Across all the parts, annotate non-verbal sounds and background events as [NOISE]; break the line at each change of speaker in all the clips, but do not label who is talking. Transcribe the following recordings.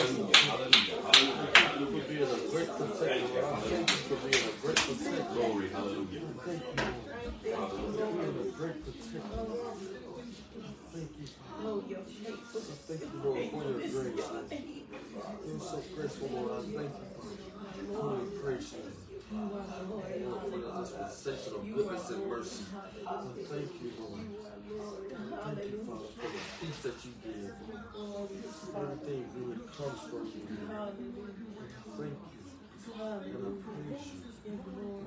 Lord. For for dispensation of goodness and mercy. Thank you, Lord. Thank you, Father, for the peace that you give. Everything good comes from you. Thank you. And I praise you. And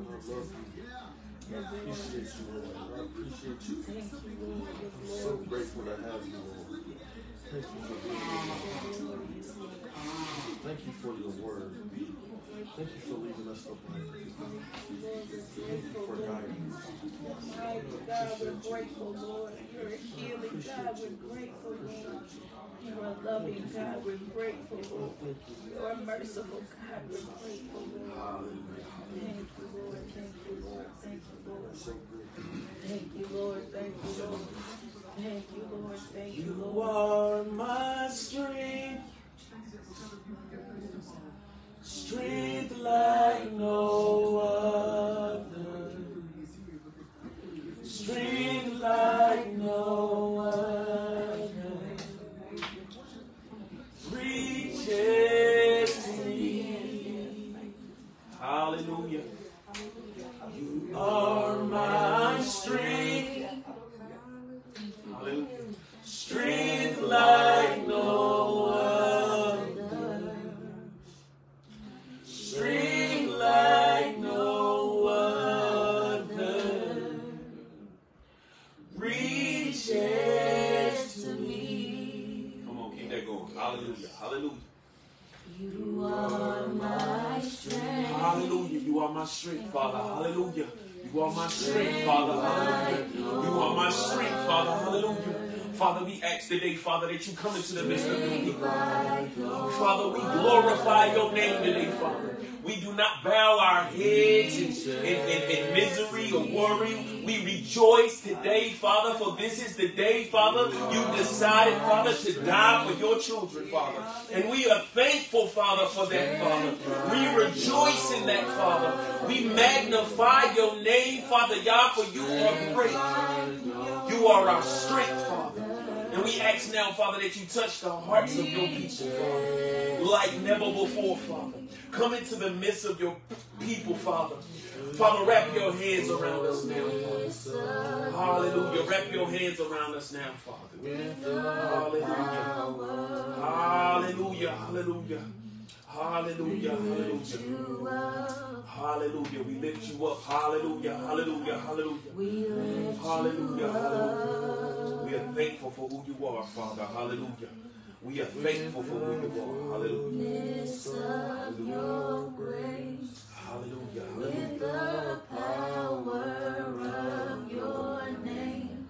I love you. I appreciate you, Lord. I appreciate you. I'm so grateful to have you, Lord. Thank you for being me. Thank you for your word. Thank you for leading us upright. Thank you for guiding us.
Mighty God, we're grateful, Lord. You're a healing God, we're grateful, Lord. You're a loving God, we're grateful, Lord.
You.
You're a merciful God, we're grateful, Lord. Thank you, Lord. Thank you, Lord. Thank you, Lord. Thank you, Lord. Thank you, Lord. Thank you, Lord. Thank you,
You are my strength. Strength like no other. Strength like no other. Reaches me. Hallelujah. You are my strength. Hallelujah. Strength like no other. Strength like no other. Reaches to me. Come on, keep that going. Hallelujah. Hallelujah.
You are my strength.
Hallelujah. You are my strength, Father. Hallelujah. You are my strength, Father. Hallelujah. You are my strength, Father. Hallelujah. Father, we ask today, Father, that you come into the midst of your people. Father, we glorify your name today, Father. We do not bow our heads in, in, in, in misery or worry. We rejoice today, Father, for this is the day, Father, you decided, Father, to die for your children, Father. And we are thankful, Father, for that, Father. We rejoice in that, Father. We magnify your name, Father, Yah, for you are great. You are our strength, Father. And we ask now, Father, that you touch the hearts of your people, Father, like never before, Father. Come into the midst of your people, Father. Father, wrap your hands around us now, Father. Hallelujah. Wrap your hands around us now, Father. Hallelujah. Hallelujah. Hallelujah. Hallelujah. Hallelujah. We lift you up. Hallelujah. Hallelujah. Hallelujah. Hallelujah. Hallelujah. We are thankful for who you are, Father. Hallelujah. We are thankful for who you are. Hallelujah. Hallelujah. Hallelujah.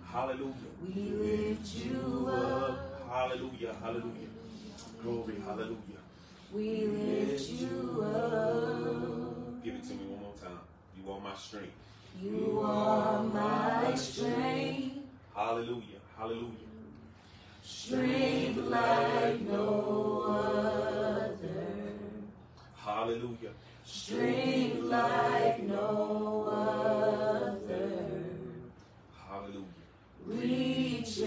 Hallelujah. We lift you up. Hallelujah. Hallelujah. Glory. Hallelujah.
We lift you up.
Give it to me one more time. You are my strength.
You are my strength.
Hallelujah. Hallelujah.
Strength like no other.
Hallelujah.
Strength like no other.
Hallelujah.
Reaches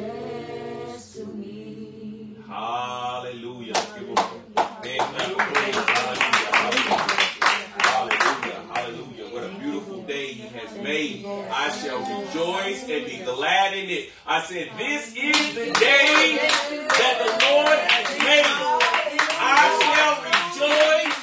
to me.
Hallelujah. Give him a big clap of praise. Hallelujah. Hallelujah. Hallelujah. Hallelujah. What a beautiful day he has made. I shall rejoice and be glad in it. I said, This is the day that the Lord has made. I shall rejoice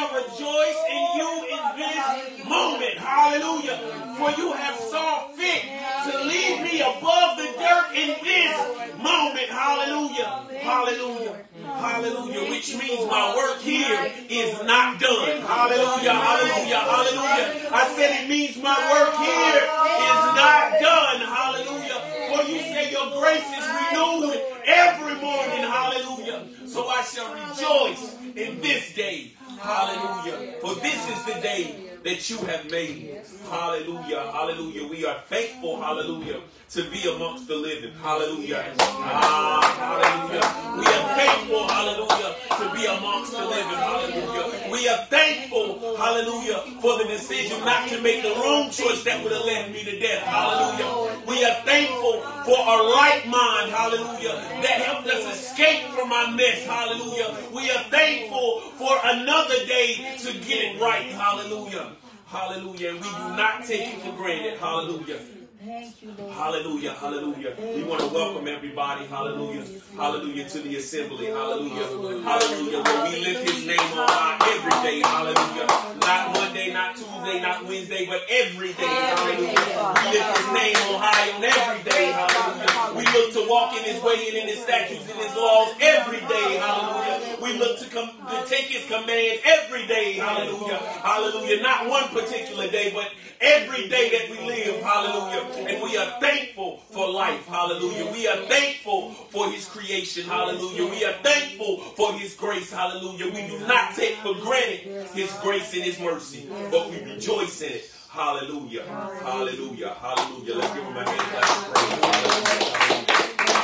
shall rejoice in you in this moment. Hallelujah. For you have saw fit to leave me above the dirt in this moment. Hallelujah. Hallelujah. Hallelujah. Which means my work here is not done. Hallelujah. Hallelujah. Hallelujah. I said it means my work here is not done. Hallelujah. For you say your grace is renewed every morning. Hallelujah. So I shall rejoice in this day. Hallelujah. For this is the day that you have made. Hallelujah. Hallelujah. We are thankful. Hallelujah. To be amongst the living. Hallelujah. Ah, hallelujah. We are thankful. Hallelujah. To be amongst the living. Hallelujah. We are thankful. Hallelujah. For the decision not to make the wrong choice that would have led me to death. Hallelujah. We are thankful for a right mind. Hallelujah. That helped us escape from our mess. Hallelujah. We are thankful for another day to get it right. Hallelujah. Hallelujah. And we do not take it for granted. Hallelujah.
Thank you, Lord.
Hallelujah, hallelujah. We want to welcome everybody, hallelujah, hallelujah, to the assembly, hallelujah, hallelujah. Where we lift his name on high every day, hallelujah. Not Monday, not Tuesday, not Wednesday, but every day, hallelujah. We lift his name on high on every day, hallelujah. We look to walk in his way and in his statutes and his laws every day, hallelujah. We look to, com- to take his command every day, hallelujah, hallelujah. Not one particular day, but every day that we live, hallelujah. And we are thankful for life, hallelujah. We are thankful for his creation, hallelujah. We are thankful for his grace, hallelujah. We do not take for granted his grace and his mercy, but we rejoice in it. Hallelujah. Hallelujah. Hallelujah. Let's give him a hand. Let's.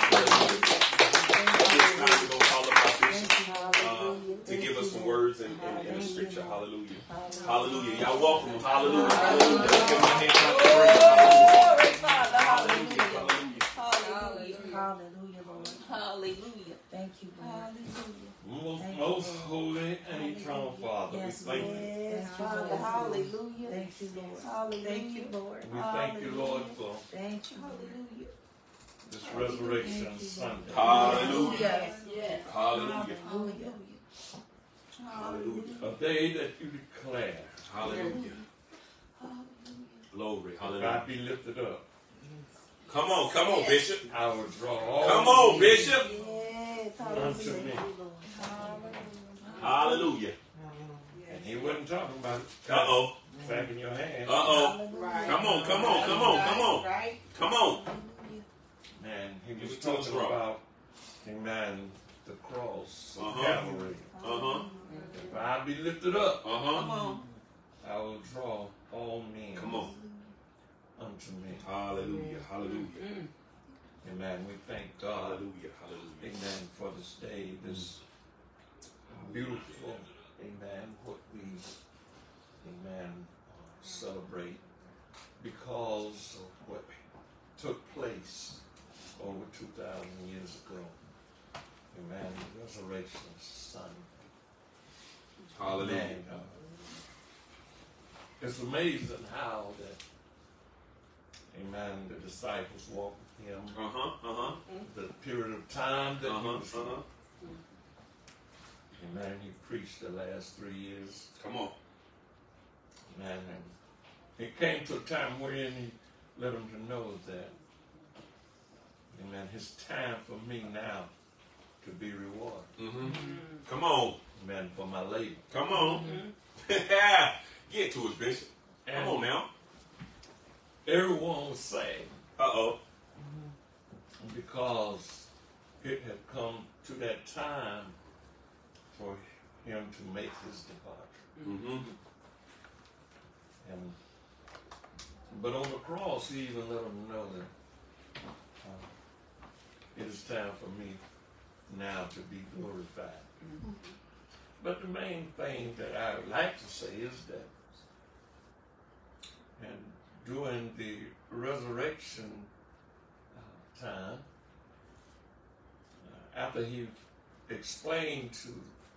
Hallelujah. At this time, we're going to call up our bishop uh, to give us some words and, and, and the scripture. Hallelujah. Hallelujah. Y'all welcome him. Hallelujah. Hallelujah. Let's give him a hand. clap of praise.
Glory, Father.
Hallelujah.
Hallelujah.
Hallelujah.
Hallelujah. Hallelujah, Lord.
Hallelujah.
Thank you, Lord.
Hallelujah.
Most, most
Lord.
holy and eternal Father, we
Yes,
thank you.
Yes, Father. Hallelujah.
Thank you, Lord.
Hallelujah.
Thank you, Lord.
We thank you, Lord, for
Thank you, Lord.
Hallelujah.
this Resurrection
Thank
Sunday.
Hallelujah.
Yes.
Yes.
Hallelujah.
Hallelujah.
Hallelujah.
A day that you declare,
Hallelujah. Glory. Hallelujah.
God be lifted up.
Come on. Come on, Bishop.
I will draw all
Come on, Bishop.
Unto
Hallelujah.
me.
Hallelujah.
And he wasn't talking about it.
Uh oh.
clapping your hands.
Uh oh. Come on. Come on. Come on. Come on. Come on.
Man, he was
it to us,
talking about, amen, the cross of
Uh-huh.
Calvary.
Uh huh.
If I be lifted up,
Uh
Come on.
I will draw all men
Come on.
unto me.
Hallelujah. Hallelujah.
Amen. We thank God,
Hallelujah. Hallelujah.
amen, for this day, this beautiful, amen, what we, amen, uh, celebrate because of what took place over 2,000 years ago. Amen. The Resurrection Sunday.
Hallelujah.
It's amazing how that, amen, the disciples walked with him
Uh huh. Uh huh.
the period of time that
Uh
he was
Uh huh.
Amen. He preached the last three years.
Come on.
Amen. And it came to a time wherein he let them to know that, Amen, his time for me now to be rewarded.
Mm-hmm. Come on.
Amen. For my labor.
Come on. [LAUGHS] Get to it, Bishop. Come on now.
Everyone was saying
Uh oh.
because it had come to that time for him to make his departure.
Mm-hmm.
And but on the cross, he even let them know that uh, it is time for me now to be glorified. But the main thing that I would like to say is that, and during the resurrection uh, time, uh, after he explained to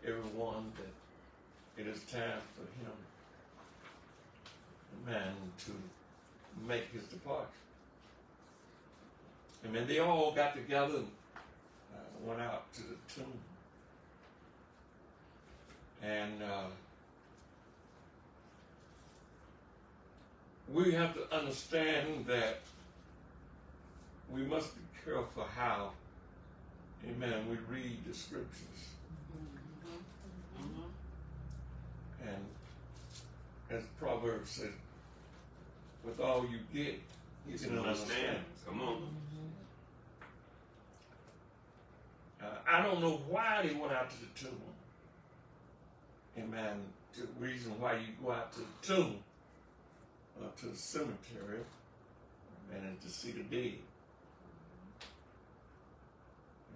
everyone that it is time for him man to make his departure. And then they all got together and uh, went out to the tomb. And uh, we have to understand that we must be careful how, amen, we read the scriptures. And as Proverbs says, with all you get, you
Get
can understand.
understand. Come on.
Uh, I don't know why they went out to the tomb. Amen. The reason why you go out to the tomb uh, to the cemetery and to see the dead.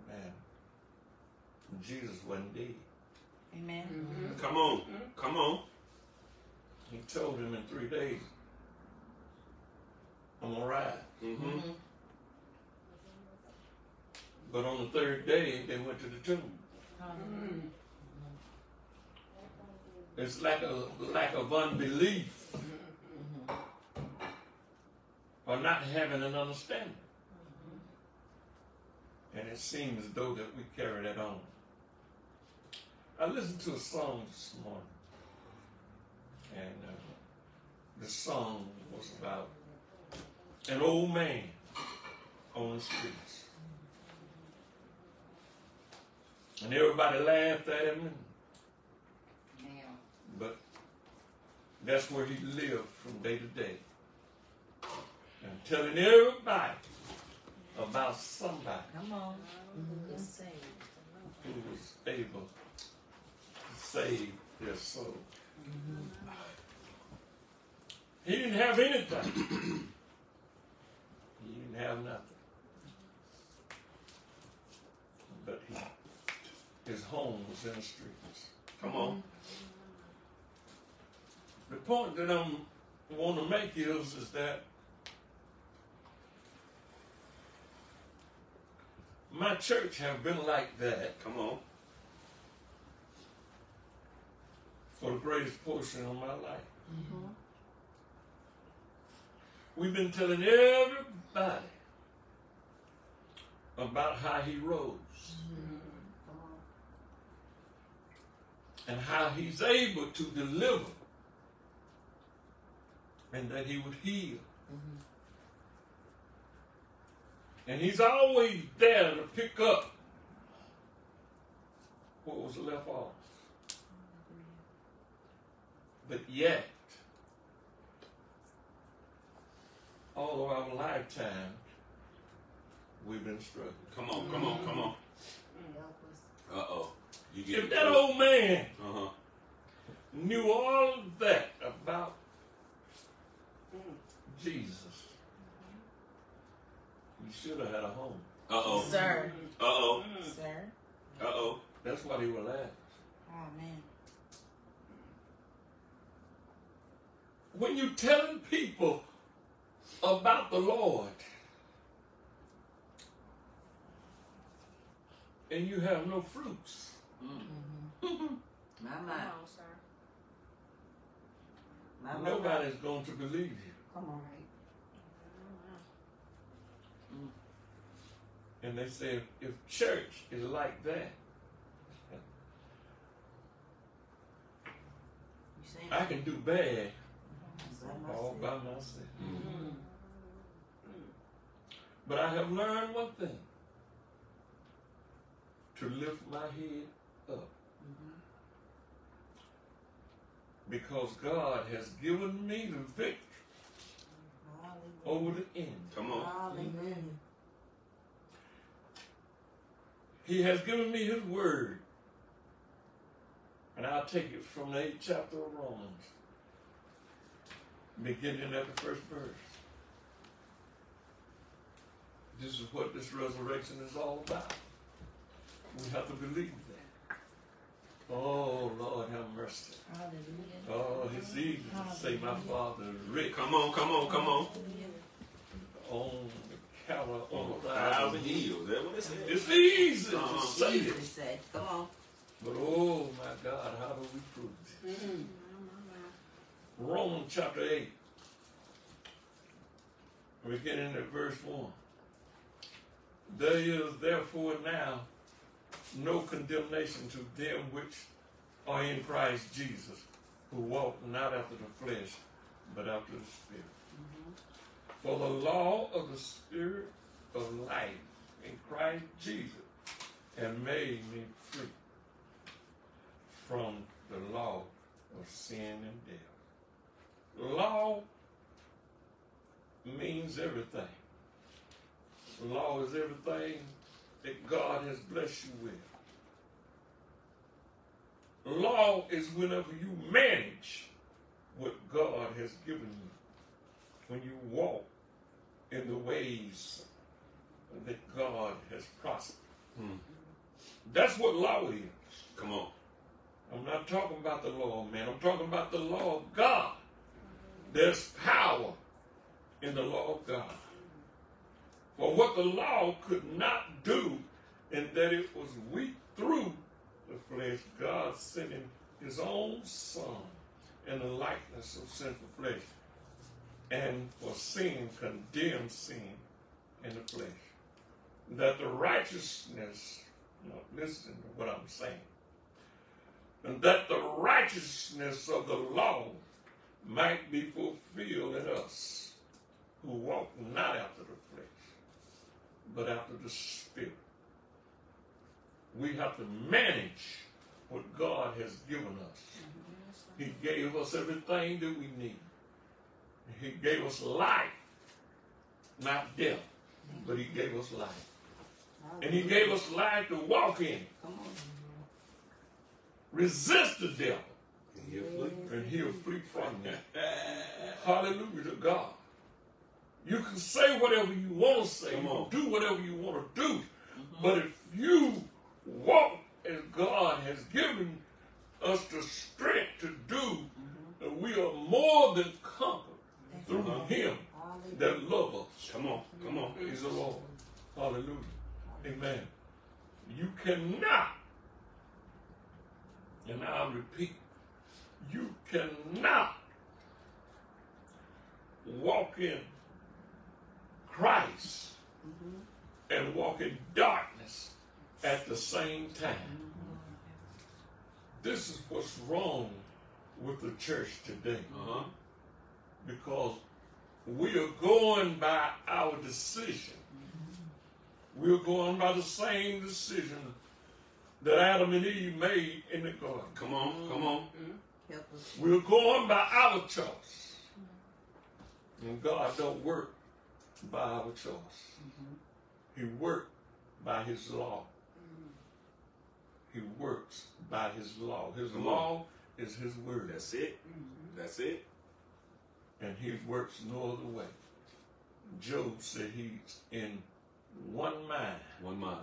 Amen. Jesus wasn't dead.
Amen.
Come on. Come on.
He told him in three days, I'm gonna rise.
Mm-hmm.
But on the third day, they went to the tomb. It's like a lack of unbelief or not having an understanding. And it seems as though that we carry that on. I listened to a song this morning, and uh, the song was about an old man on the streets. And everybody laughed at him, but that's where he lived from day to day. And telling everybody about somebody
Come on. Mm-hmm.
who was able to save their soul. Mm-hmm. He didn't have anything. he didn't have nothing. But he, his home was in the streets.
Come on.
The point that I'm want to make is is that my church have been like that
Come on.
for the greatest portion of my life. Mm-hmm. We've been telling everybody about how he rose mm-hmm. and how he's able to deliver and that he would heal. And he's always there to pick up what was left off. But yet, all of our lifetime, we've been struggling.
Come on. Come on. Come on. Uh oh.
If that old man
Uh huh.
knew all of that about Jesus, he should have had a home.
Uh oh.
Sir.
Uh oh.
Sir.
Uh oh.
That's what he was at.
Oh, man.
When you're telling people about the Lord and you have no fruits, [LAUGHS]
My
Come
mind.
on, sir.
My mind.
nobody's going to believe you.
Come on. Mm.
And they say if, if church is like that,
You saying
I can do bad all by myself.
Mm-hmm. Mm.
But I have learned one thing to lift my head up. Mm-hmm. Because God has given me the victory
Hallelujah.
Over the enemy.
Come on.
Hallelujah.
He has given me his word. And I'll take it from the eighth chapter of Romans, beginning at the first verse. This is what this resurrection is all about. We have to believe that. Oh, Lord, have mercy.
Hallelujah.
Oh, it's easy to say my father is rich
Come on. Come on. Come on.
On the cattle on
On
a
a
thousand
thousand
hills.
hills. That's what it said.
It's easy
Uh-huh.
to say
Easy
it.
to say. Come on.
But oh my God, how do we prove it? Romans chapter 8, beginning into verse 1. There is therefore now no condemnation to them which are in Christ Jesus, who walk not after the flesh, but after the Spirit. For the law of the Spirit of life in Christ Jesus has made me free from the law of sin and death. Law means everything. Law is everything that God has blessed you with. Law is whenever you manage what God has given you. when you walk in the ways that God has prospered.
Hmm.
That's what law is.
Come on.
I'm not talking about the law of man. I'm talking about the law of God. There's power in the law of God. For what the law could not do, in that it was weak through the flesh, God sending his own son in the likeness of sinful flesh. And for sin, condemned sin in the flesh. That the righteousness, now listen to what I'm saying and that the righteousness of the law might be fulfilled in us who walk not after the flesh, but after the Spirit. We have to manage what God has given us. He gave us everything that we need. He gave us life, not death, but He gave us life. And He gave us life to walk in. Resist the devil,
And he'll flee.
and he'll flee from you. Hallelujah to God. You can say whatever you want to say,
Come
you
on.
do whatever you want to do, mm-hmm. but if you walk as God has given us the strength to do, mm-hmm. then we are more than conquered through. Him that love us.
Come on. Come on.
Praise the Lord. Hallelujah. Amen. You cannot, and I'll repeat, you cannot walk in Christ and walk in darkness at the same time. This is what's wrong with the church today
Uh-huh.
Because we are going by our decision. We're going by the same decision that Adam and Eve made in the garden.
Come on. Come on.
Mm-hmm.
We're going by our choice. And God don't work by our choice. Mm-hmm. He worked by his law. Mm-hmm. He works by his law. His law is his word.
That's it. That's it.
And he works no other way. Job said he's in one mind,
One mind.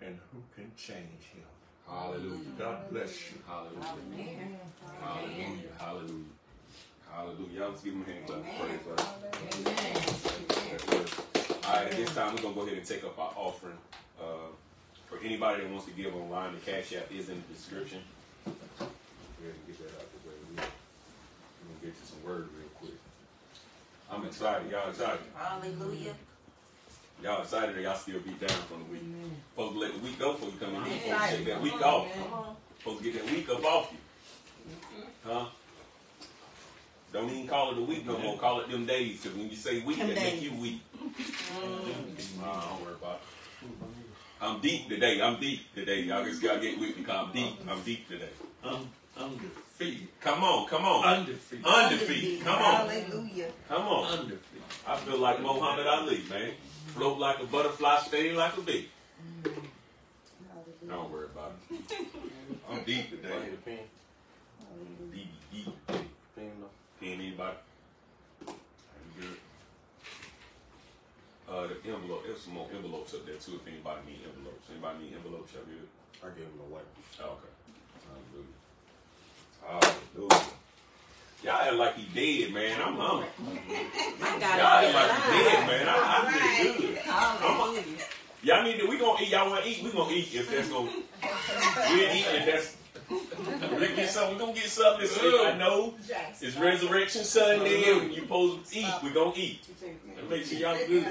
and who can change him?
Hallelujah.
God bless you.
Hallelujah. Hallelujah. Hallelujah. Hallelujah. Y'all just give him a hand clap of praise. right? That's good. All right, at this time, we're going to go ahead and take up our offering. Uh, for anybody that wants to give online, the Cash App is in the description. Go ahead and get that out the way. We're going to get to some word real quick. I'm excited. Y'all excited?
Hallelujah.
Y'all excited or y'all still beat down from the week? Supposed to let the week go before you come in here. Supposed to
Excited.
take that week off.
Come.
Supposed to get that week up off you. Mm-hmm. Huh? Don't even call it a week no more. Call it them days. Because when you say week, that make you weak. Mm. Nah, don't worry about it. I'm deep today. I'm deep today. Y'all just gotta get with me. 'cause I'm deep. I'm deep today.
I'm undefeated.
Come on, come on.
Undefeated.
Undefeated. Come on.
Hallelujah.
Come on.
Undefeated.
I feel like Muhammad Ali, man. Float like a butterfly, stay like a bee. Don't worry about it. [LAUGHS] I'm deep today. Deep, deep today. Pen anybody? You good? Uh, the envelope. There's some more envelopes up there too. If anybody need envelopes, anybody need envelopes? Y'all good?
I gave him a wipe.
Oh, okay. Hallelujah. Hallelujah. Y'all act like he dead, man. I'm hungry.
My
Y'all
God.
act like he dead, man. I, I feel good.
Hallelujah.
Y'all need to. We gonna eat. Y'all wanna eat? We gonna eat if that's gonna. We'll eat if that's. We gonna get something. We gonna get something. This week. I know it's Resurrection Sunday. and You supposed to eat. We gonna eat. And make sure y'all good.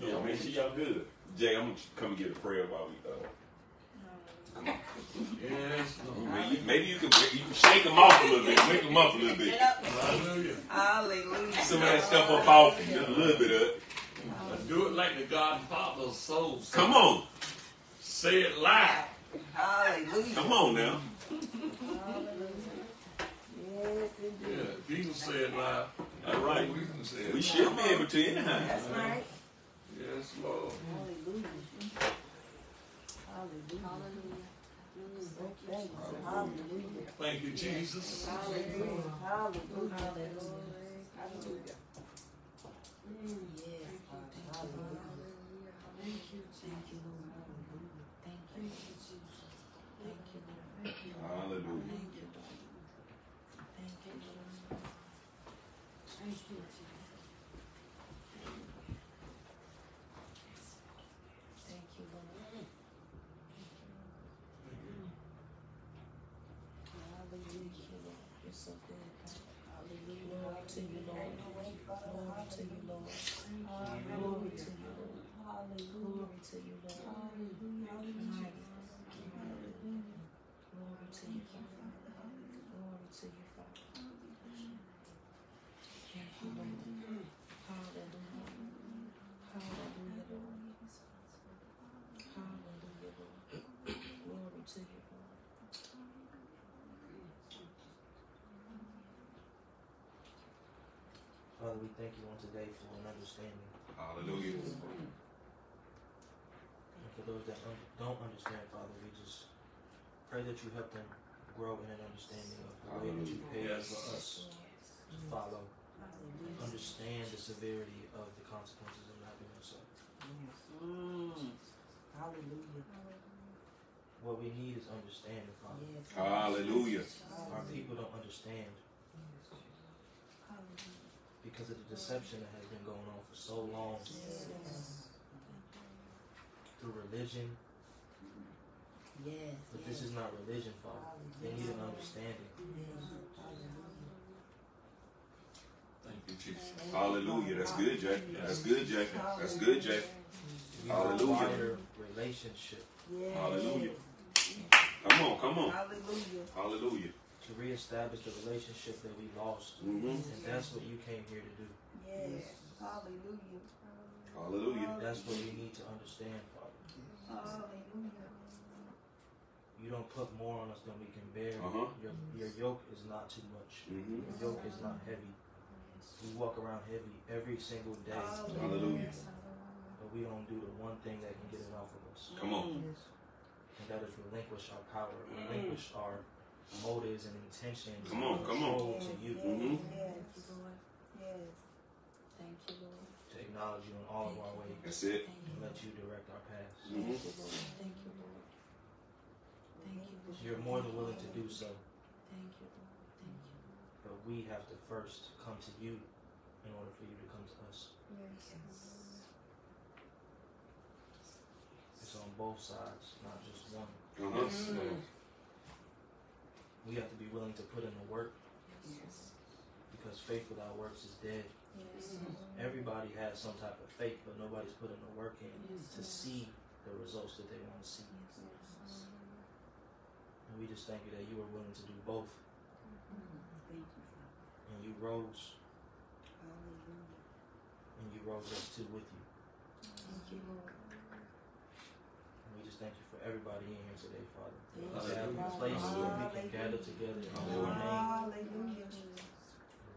Yeah, make sure y'all good. Jay, I'm gonna come and get a prayer while we. Uh,
Yes, Lord.
maybe, maybe you can you can shake them off a little bit, wake them up a little bit.
Hallelujah.
Hallelujah.
Some of that stuff up off you, just a little bit of it.
Do it like the God and Father of souls.
Come on, say it loud.
Hallelujah.
Come on now.
Yes, indeed.
Yeah, if he can say it loud,
All right.
we can say it.
We should be able to anyhow.
That's right.
Yes, Lord.
Hallelujah. Hallelujah.
Thank you. Jesus.
Hallelujah. Hallelujah. Hallelujah.
Thank you.
Today for an understanding.
Hallelujah.
And for those that un- don't understand, Father, we just pray that you help them grow in an understanding of the way that you paid
Yes.
for us to follow, understand the severity of the consequences of not doing so.
Mm. Hallelujah.
What we need is understanding, Father.
Yes.
Hallelujah.
Our people don't understand because of the deception that has been going on for so long through religion.
Yes.
But this is not religion, Father. They need an understanding.
Thank you, Jesus. Hallelujah. That's good, Jack. That's good, Jack. That's good, Jack. Hallelujah.
relationship
Hallelujah. Come on, come on.
Hallelujah.
Hallelujah.
To reestablish the relationship that we lost.
Mm-hmm.
And that's what you came here to do.
Yes. Hallelujah.
Hallelujah.
That's what we need to understand, Father.
Hallelujah.
You don't put more on us than we can bear.
Uh-huh.
Your, your yoke is not too much.
Mm-hmm.
Your yoke is not heavy. We walk around heavy every single day,
Hallelujah.
but we don't do the one thing that can get it off of us.
Come on.
And that is relinquish our power, relinquish our motives and intentions.
Come on, come on.
control to you,
Mhm.
Yes.
Thank you, Lord.
Yes.
Thank you, Lord.
to acknowledge you in all of our ways,
That's it.
And let you direct our paths.
Mhm.
Thank you, Lord. Thank you, Lord. Thank you, Lord.
You're more than willing to do so.
Thank you, Lord. Thank you.
But we have to first come to you in order for you to come to us. Yes. It's on both sides, not just one.
Uh-huh.
We have to be willing to put in the work because faith without works is dead. Mm-hmm. Everybody has some type of faith, but nobody's putting the work in to see the results that they want to see. And we just thank you that you were willing to do both mm-hmm.
Thank you, Father.
and you rose
Hallelujah.
and you rose us too with you.
Thank you, Lord.
And we just thank you for everybody in here today, Father.
Yes.
To have a place where we can gather together in your name,
Hallelujah.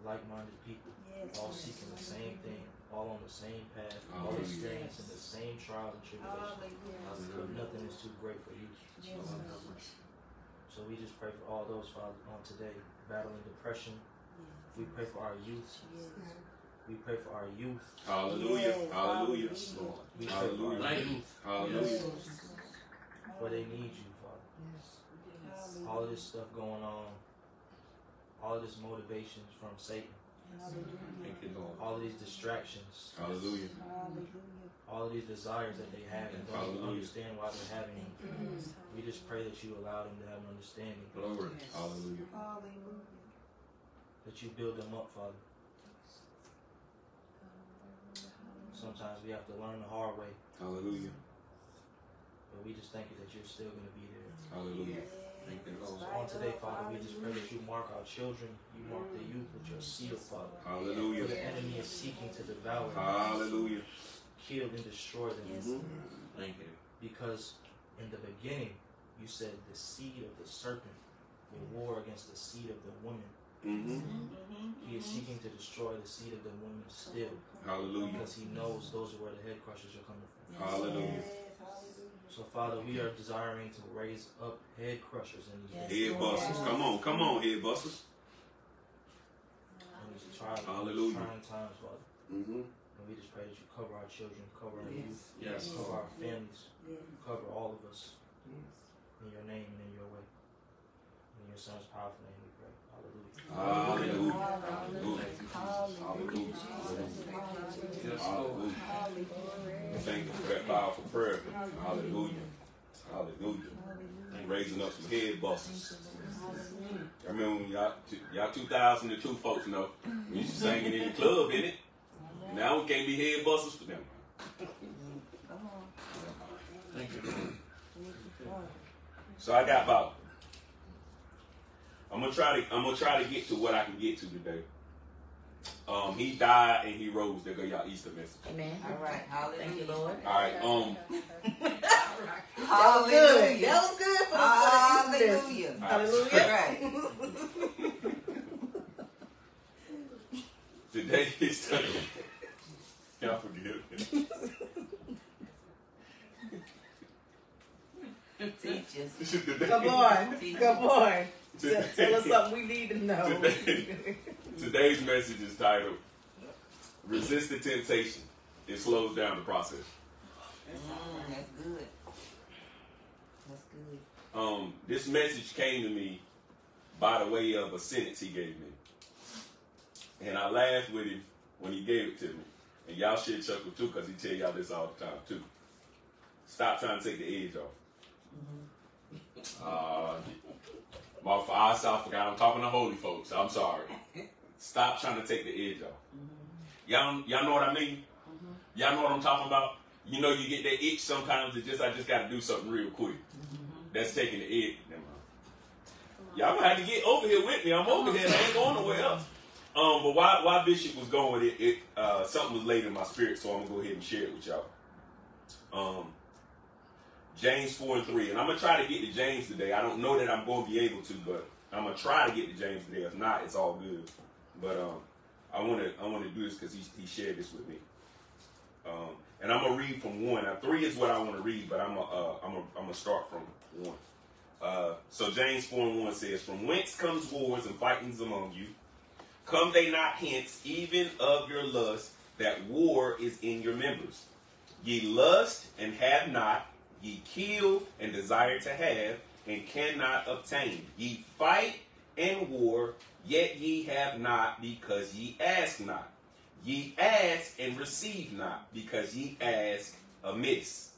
like-minded people,
Yes.
all seeking the same thing, all on the same path, all
Hallelujah.
experiencing the same trials and tribulations.
Hallelujah.
But nothing is too great for you.
Yes.
So we just pray for all those, Father, on today, battling depression. We pray for our youth.
Yes.
We pray for our youth.
Hallelujah.
Yes.
Hallelujah.
We pray for our
Hallelujah.
youth,
Hallelujah.
For they need you, Father.
Yes. yes.
All of this stuff going on, all of this motivation from Satan.
Thank you, Lord.
All these distractions,
Hallelujah.
Hallelujah.
all of these desires that they have and don't
Hallelujah.
understand why they're having them. We just pray that you allow them to have an understanding,
Glory. Hallelujah.
Hallelujah.
that you build them up, Father. Sometimes we have to learn the hard way,
Hallelujah.
But we just thank you that you're still going to be there.
Hallelujah. Thank you, Lord.
So on today, Father, we just pray that you mark our children, you mark the youth with your seal, Father. For
Hallelujah.
the enemy is seeking to devour,
Hallelujah.
kill, and destroy them.
Mhm. Thank you.
Because in the beginning, you said the seed of the serpent will war against the seed of the woman.
Mm-hmm.
He is seeking to destroy the seed of the woman still
Hallelujah.
because he knows those are where the head crushers are coming from.
Hallelujah.
Yes. Hallelujah.
So, Father, we are desiring to raise up head crushers in these
Yes.
days.
Head busters. Come on. Come on, head busters.
In these trying,
Hallelujah.
trying times, Father.
Mm-hmm.
And we just pray that you cover our children, cover our youth,
Yes.
cover our families,
Yes.
cover all of us in your name and in your way. In your son's powerful name Hallelujah.
Hallelujah.
Hallelujah.
Hallelujah. Thank you for that powerful prayer. Hallelujah. Hallelujah. And raising up some head busters. I remember y'all, y'all 2002 folks know we used to sing in the club, in it. Now we can't be head busters for them.
Thank you.
So I got about I'm gonna try to. I'm gonna try to get to what I can get to today. Um, he died and he rose. There go y'all Easter message.
Amen.
All right.
Thank you,
Hallelujah.
Lord.
All right. Um.
That was good.
Hallelujah.
That was good for the for the Easter.
Hallelujah.
Hallelujah.
Right. [LAUGHS]
Today is. y'all forgive me.
Teach us.
Good
Come on. Come on. Tell, tell us something we need to know.
Today. Today's message is titled "Resist the Temptation." It slows down the process.
Mm, that's good. That's good.
Um, this message came to me by the way of a sentence he gave me. And I laughed with him when he gave it to me. And y'all should chuckle too, because he tell y'all this all the time too. Stop trying to take the edge off. Uh, my I, I forgot I'm talking to holy folks. I'm sorry. Stop trying to take the edge off. Y'all, y'all know what I mean? Y'all know what I'm talking about? You know, you get that itch sometimes. It just I just got to do something real quick. That's taking the edge. Y'all gonna have to get over here with me. I'm over here. I ain't going nowhere else. Um, but why why Bishop was going with it, it uh, something was laid in my spirit, so I'm gonna go ahead and share it with y'all. Um, James four and three, and I'm gonna try to get to James today. I don't know that I'm going to be able to, but I'm gonna try to get to James today. If not, it's all good. But um, I want to I want to do this because he he shared this with me. Um, and I'm gonna read from one. Now three is what I want to read, but I'm gonna uh, I'm gonna I'm gonna start from one. Uh, so James four and one says, "From whence comes wars and fightings among you? Come they not hence, even of your lust, that war is in your members? Ye lust and have not, ye kill and desire to have, and cannot obtain. Ye fight and war, yet ye have not, because ye ask not. Ye ask and receive not, because ye ask amiss,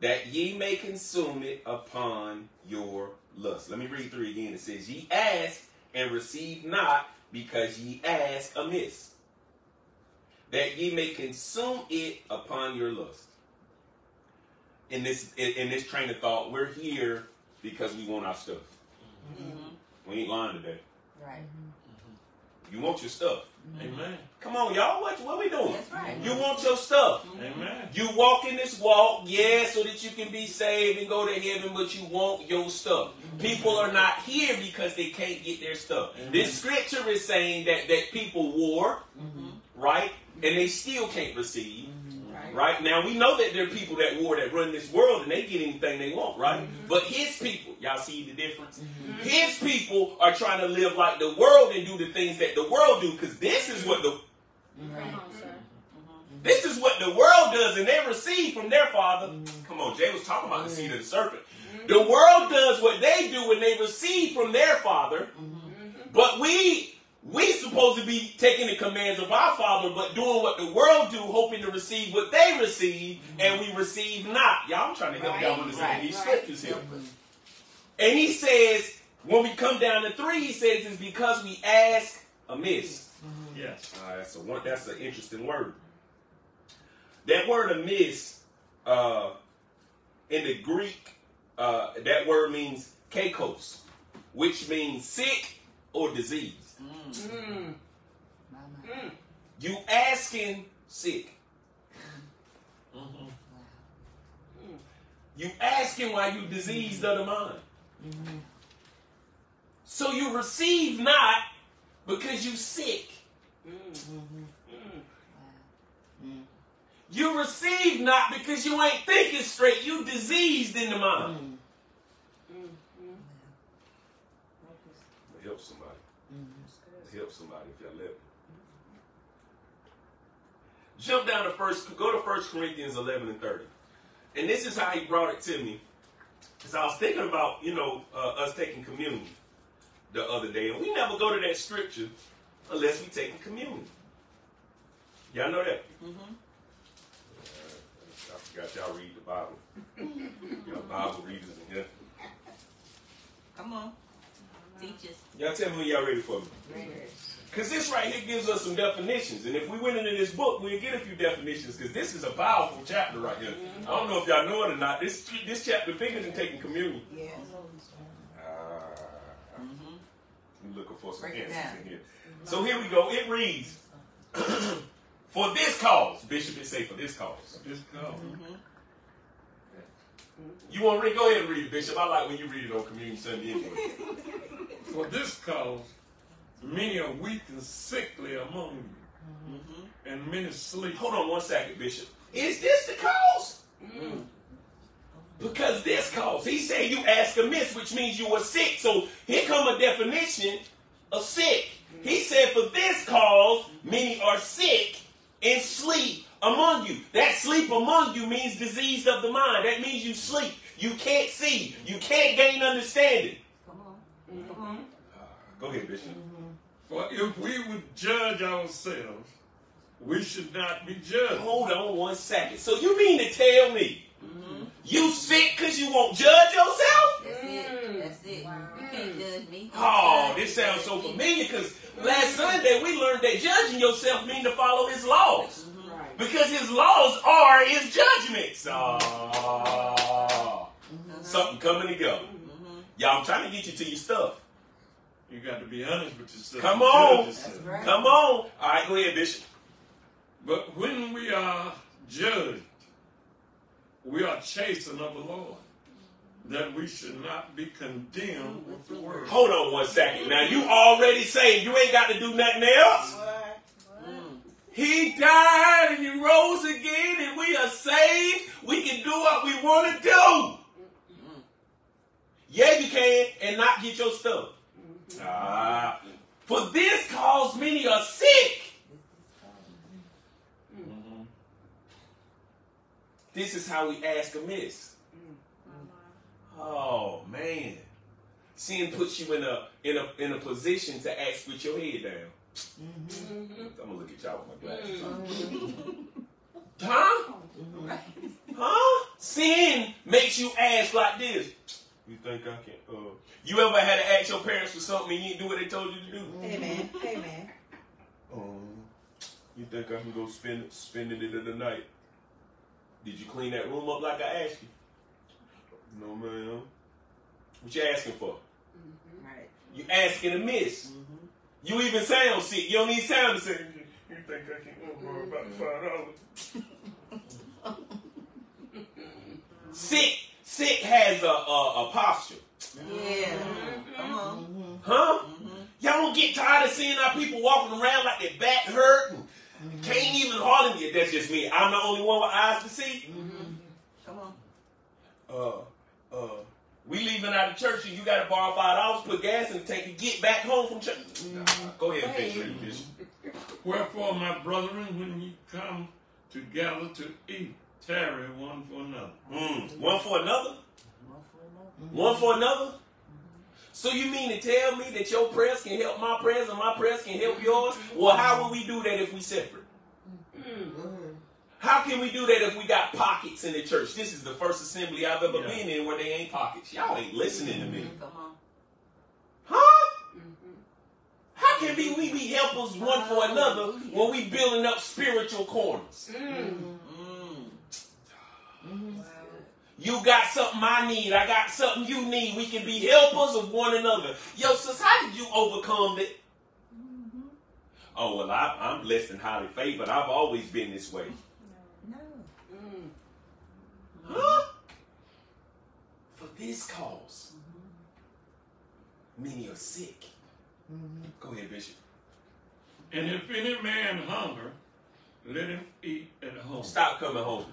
that ye may consume it upon your lust. Let me read through again. It says, Ye ask and receive not, because ye ask amiss, that ye may consume it upon your lust. In this in, in this train of thought, we're here because we want our stuff.
Mm-hmm.
We ain't lying today.
Right. Mm-hmm.
You want your stuff. Mm-hmm.
Amen.
Come on, y'all. What what we doing?
That's right.
You want your stuff. Mm-hmm.
Amen.
You walk in this walk, yeah, so that you can be saved and go to heaven, but you want your stuff. People are not here because they can't get their stuff. This scripture is saying that, that people war, right? And they still can't receive.
Right.
Right now, we know that there are people that war that run this world and they get anything they want, right? But his people, y'all see the difference? His people are trying to live like the world and do the things that the world do because this is what the
Right. Mm-hmm.
this is what the world does, and they receive from their father. Come on, Jay was talking about the seed of the serpent. The world does what they do when they receive from their father, but we we supposed to be taking the commands of our father, but doing what the world do, hoping to receive what they receive, and we receive not. Y'all, I'm trying to help y'all
Right,
understand
right,
these
right.
scriptures here. And he says, when we come down to three, he says it's because we ask amiss.
Yes.
Uh, that's a one. That's an interesting word. That word amiss, uh, in the Greek, uh, that word means kakos, which means sick or diseased.
Mm.
My, my.
You asking sick.
Mm-hmm.
You asking why you diseased of the mind. So you receive not because you sick. You receive not because you ain't thinking straight. You diseased in the mind. Help somebody. Help somebody if y'all let me. Jump down to first. Go to First Corinthians eleven and thirty. And this is how he brought it to me. Because I was thinking about you know uh, us taking communion the other day, and we never go to that scripture unless we take communion. Y'all know that.
Mm-hmm.
I forgot y'all read the Bible. [LAUGHS] Y'all Bible readers in here.
Come on. Teach us.
Y'all tell me when y'all ready for me. Because this right here gives us some definitions. And if we went into this book, we'd get a few definitions because this is a powerful chapter right here. I don't know if y'all know it or not. This this chapter bigger than taking communion.
Yes.
Uh,
Mm-hmm.
I'm looking for some
Break
answers in here. So here we go. It reads, [CLEARS THROAT] For this cause, Bishop it say for this cause.
Just go.
Mm-hmm.
You want to read? Go ahead and read it, Bishop. I like when you read it on Communion Sunday anyway. [LAUGHS]
For this cause, many are weak and sickly among you,
Mm-hmm.
and many sleep.
Hold on one second, Bishop. Is this the cause?
Mm.
Because this cause. He said you ask amiss, which means you were sick. So here come a definition of sick. He said, for this cause, many are sick and sleep among you. That sleep among you means diseased of the mind. That means you sleep. You can't see. You can't gain understanding.
Come on. Come on.
Go ahead, Bishop.
For if we would judge ourselves, we should not be judged.
Hold on one second. So you mean to tell me
Mm-hmm.
you sick because you won't judge yourself?
That's it. That's it. You can't judge me.
Oh, this sounds so familiar because last Sunday we learned that judging yourself means to follow his laws.
Mm-hmm.
Because his laws are his judgments. Ah, something coming together.
Mm-hmm.
Y'all, I'm trying to get you to your stuff.
You got to be honest with yourself.
Come on.
yourself.
Right.
Come on. All right, go ahead, Bishop.
But when we are judged, we are chastened of the Lord, that we should not be condemned with the world.
Hold on one second. Now, you already saying you ain't got to do nothing else.
Mm.
He died and he rose again, and we are saved. We can do what we want to do. Yeah, you can, and not get your stuff. Ah, for this cause many are sick. Mm-hmm. This is how we ask amiss. Mm. Oh man, sin puts you in a in a in a position to ask with your head down. Mm-hmm. I'm gonna look at y'all with my glasses. on. Huh? Huh? Sin makes you ask like this. You think I can? Uh, you ever had to ask your parents for something and you didn't do what they told you to do?
Amen. Amen.
Um, you think I can go spend spend it in the night? Did you clean that room up like I asked you? No, ma'am. What you asking for?
Right.
You asking amiss.
Mm-hmm.
You even sound sick. You don't need sound to say. You think I can go for about five dollars? [LAUGHS] sick, sick has a, a, a posture,
Yeah. Come on.
huh?
Mm-hmm.
Y'all don't get tired of seeing our people walking around like their back hurt and can't even hardly get. That's just me. I'm the only one with eyes to see.
Mm-hmm. Come on.
Uh, uh, we leaving out of church and you got to borrow five dollars, put gas in the tank, and get back home from church. Nah, go ahead and finish reading.
Wherefore, my brethren, when ye come together to eat, tarry one for another.
Mm, one for another.
One for another.
One for another? So you mean to tell me that your prayers can help my prayers and my prayers can help yours? Well, how will we do that if we separate? How can we do that if we got pockets in the church? This is the first assembly I've ever
Yeah.
been in where they ain't pockets. Y'all ain't listening to me. Huh? How can we, we be helpers one for another when we building up spiritual corners?
Mm.
You got something I need. I got something you need. We can be helpers of one another. Yo, sis, how did you overcome that? Mm-hmm. Oh, well, I, I'm blessed and highly favored. I've always been this way.
No. Mm.
Huh? For this cause, mm-hmm. many are sick. Mm-hmm. Go ahead, Bishop.
And if any man hunger, let him eat at home.
Stop coming home.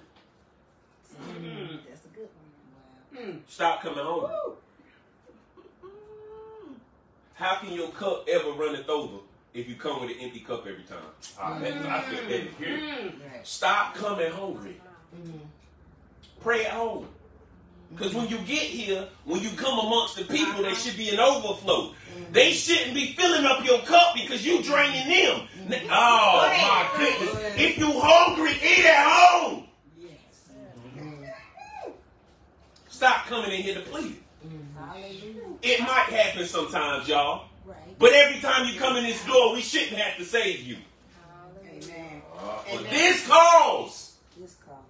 Mm.
That's a good one. Mm.
Stop coming home. How can your cup ever runneth over if you come with an empty cup every time? Ah, that, I feel that here. Mm.
Right.
Stop coming hungry. Mm-hmm. Pray at home. Because when you get here, when you come amongst the people, there uh-huh. should be an overflow. Mm-hmm. They shouldn't be filling up your cup because you draining them. Mm-hmm. Oh my goodness. If you hungry, eat at home.
Yes.
Stop coming in here to plead.
Hallelujah.
It might happen sometimes, y'all.
Right.
But every time you come in this door, we shouldn't have to save you.
Hallelujah.
Amen.
For
Amen.
this cause,
This call.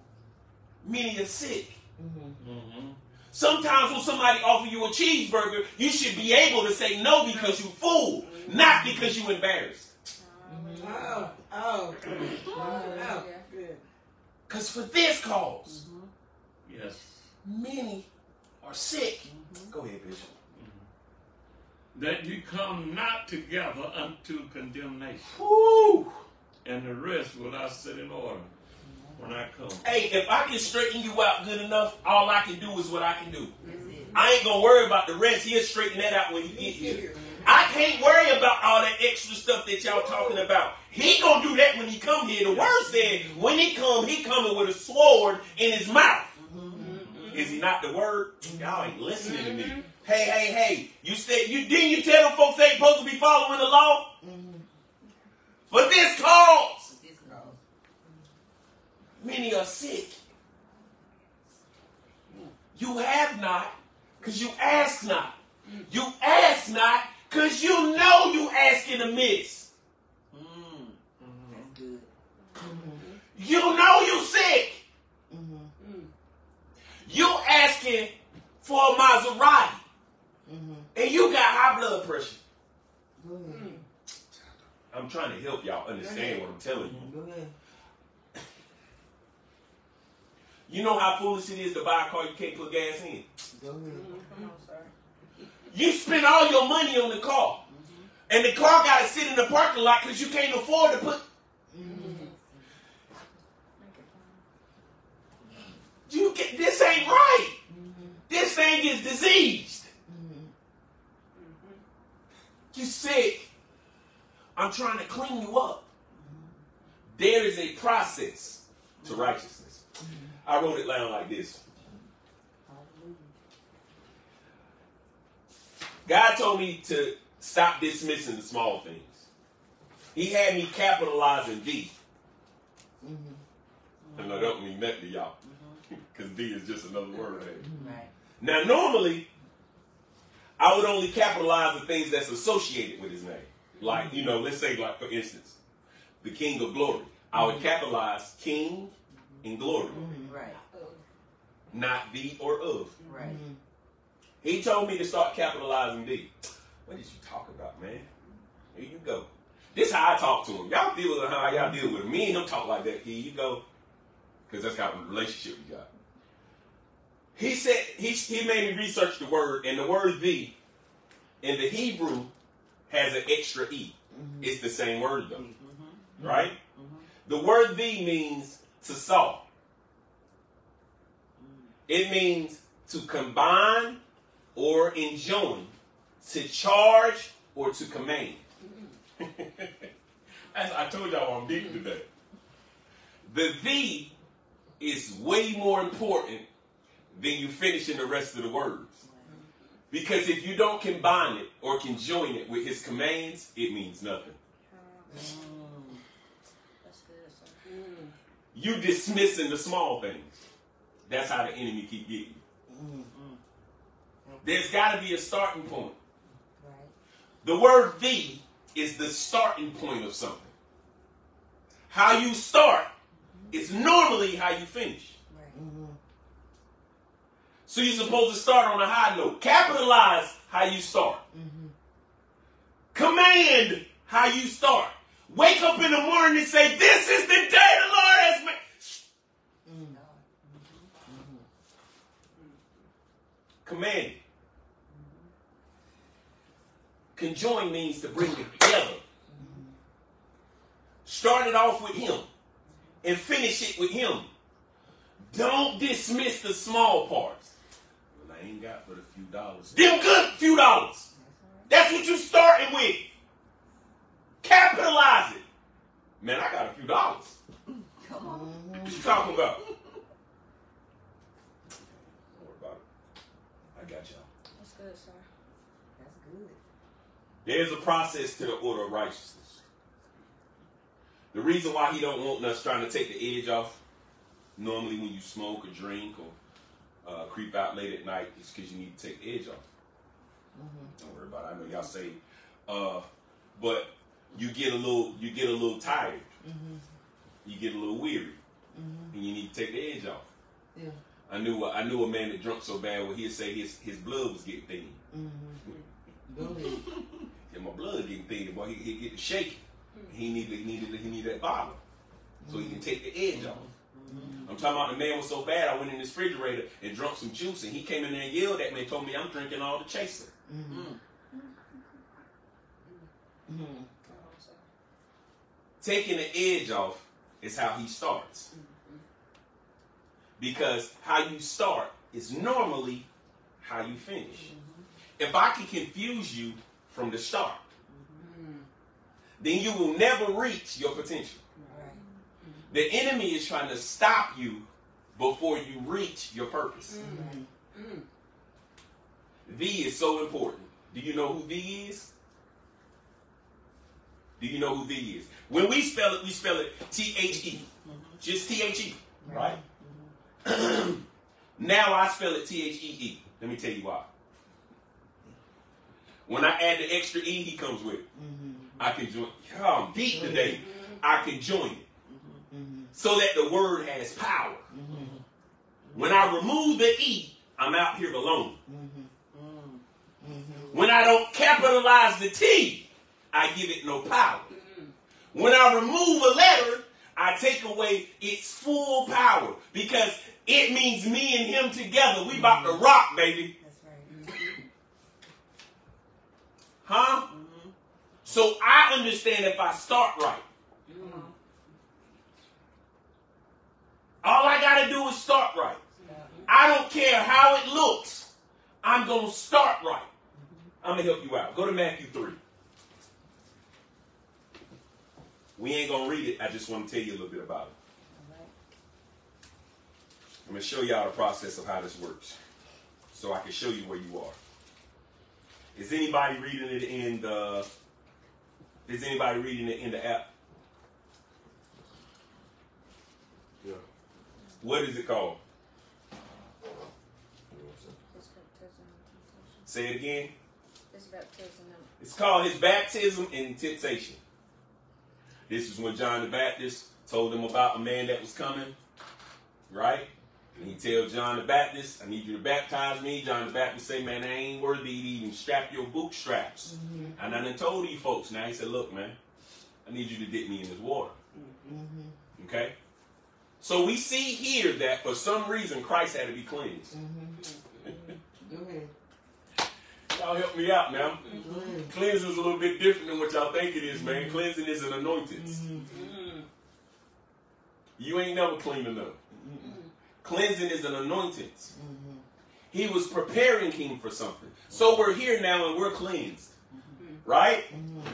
many are sick.
Mm-hmm. mm-hmm.
Sometimes when somebody offer you a cheeseburger, you should be able to say no because you fool, not because you embarrassed. Mm-hmm.
Oh, oh, oh, good.
Because for this cause,
Yes.
Many are sick. Mm-hmm. Go ahead, Bishop. Mm-hmm.
That you come not together unto condemnation,
Woo!
and the rest will I set in order mm-hmm. when I come.
Hey, if I can straighten you out good enough, all I can do is what I can do. I ain't gonna worry about the rest. He'll straighten that out when you get here. I can't worry about all that extra stuff that y'all talking about. He gonna do that when he come here. The word said when he come, he coming with a sword in his mouth. Is he not the word? Y'all ain't listening to me. Mm-hmm. Hey, hey, hey! You said you didn't you tell them folks they ain't supposed to be following the law mm-hmm. for this cause. Many are sick. You have not, because you ask not. Mm. You ask not, because you know you asking amiss.
Mm.
mm, That's.
You know you sick. You asking for a Maserati. And you got high blood pressure. Hmm. I'm trying to help y'all understand what I'm telling you. You know how foolish it is to buy a car you can't put gas in.
Go ahead. Mm-hmm.
come on.
You spend all your money on the car. And the car got to sit in the parking lot because you can't afford to put. You get this ain't right. This thing is diseased. You sick. I'm trying to clean you up. There is a process to righteousness. I wrote it down like this. God told me to stop dismissing the small things. He had me capitalizing D. And I don't mean that to y'all. Because D is just another word. ain't?
Right.
Now, normally, I would only capitalize the things that's associated with his name. Like, you know, let's say, like, for instance, the King of Glory. I would mm-hmm. capitalize King and Glory, mm-hmm.
Right.
not the or of.
Right. Mm-hmm.
He told me to start capitalizing D. What did you talk about, man? Here you go. This how I talk to him. Y'all deal with how y'all deal with him. Me and him talk like that. Here you go. Because that's kind of a relationship we got. He said, he, he made me research the word, and the word thee in the Hebrew has an extra E. Mm-hmm. It's the same word though. Mm-hmm. Mm-hmm. Right? The word thee means to saw. Mm. It means to combine or enjoin, to charge or to command. As I told y'all, I'm deep today. The thee is way more important than you finishing the rest of the words. Because if you don't combine it or conjoin it with his commands, it means nothing. You dismissing the small things. That's how the enemy keep getting you. There's got to be a starting point. The word thee is the starting point of something. How you start is normally how you finish. So you're supposed to start on a high note. Capitalize how you start. Mm-hmm. Command how you start. Wake up in the morning and say, This is the day the Lord has made. Mm-hmm. Command. Mm-hmm. Conjoin means to bring it together. Start it off with Him and finish it with Him. Don't dismiss the small parts. Well, I ain't got but a few dollars. Them good few dollars. That's what you starting with. Capitalize it. Man, I got a few dollars.
Come on.
What you talking about? Don't worry about it. I got y'all.
That's good, sir.
That's good.
There's a process to the order of righteousness. The reason why he don't want us trying to take the edge off, normally when you smoke or drink or uh, creep out late at night, it's because you need to take the edge off.
Mhm.
Don't worry about it. I know y'all say, uh, but you get a little, you get a little tired.
Mhm.
You get a little weary,
Mhm.
and you need to take the edge off.
Yeah.
I knew, I knew a man that drunk so bad, where he'd say his his blood was getting thin.
Mhm. Ahead. [LAUGHS]
Yeah, my blood getting thin, boy. He he get to shake. He needed, he needed, he needed that bottle, so he can take the edge off. I'm talking about the man was so bad. I went in his refrigerator and drunk some juice, and he came in there and yelled at me and told me I'm drinking all the chaser.
Mhm. Mhm.
Taking the edge off is how he starts. Because how you start is normally how you finish. If I can confuse you from the start, then you will never reach your potential. The enemy is trying to stop you before you reach your purpose. Mm-hmm. Mm-hmm. V is so important. Do you know who V is? Do you know who V is? When we spell it, we spell it T H E. Mm-hmm. Just T H E, right? [CLEARS THROAT] now I spell it T H E E. Let me tell you why. When I add the extra E, he comes with it. I can join. Oh, I'm deep today. I can join it. So that the word has power.
Mhm.
When I remove the E, I'm out here alone.
Mhm. Mhm.
When I don't capitalize the T, I give it no power. When I remove a letter, I take away its full power because it means me and him together. We about to rock, baby.
That's right.
Huh? So I understand if I start right. All I got to do is start right. I don't care how it looks. I'm going to start right. I'm going to help you out. Go to Matthew 3. We ain't going to read it. I just want to tell you a little bit about it. I'm going to show y'all the process of how this works so I can show you where you are. Is anybody reading it in the is anybody reading it in the app? What is it called? Say it again.
It's baptism.
It's called his baptism and temptation. This is when John the Baptist told him about a man that was coming, right? And he tells John the Baptist, I need you to baptize me. John the Baptist say, man, I ain't worthy to even strap your bootstraps. And I done told these folks now. He said, look, man, I need you to dip me in this water.
Mhm.
Okay? So we see here that for some reason Christ had to be cleansed. Mm-hmm. Mm-hmm.
Go ahead.
Y'all help me out now.
Go ahead.
Cleansing is a little bit different than what y'all think it is, man. Mm-hmm. Cleansing is an anointance. You ain't never clean enough. Cleansing is an anointance. He was preparing him for something. So we're here now and we're cleansed. Right?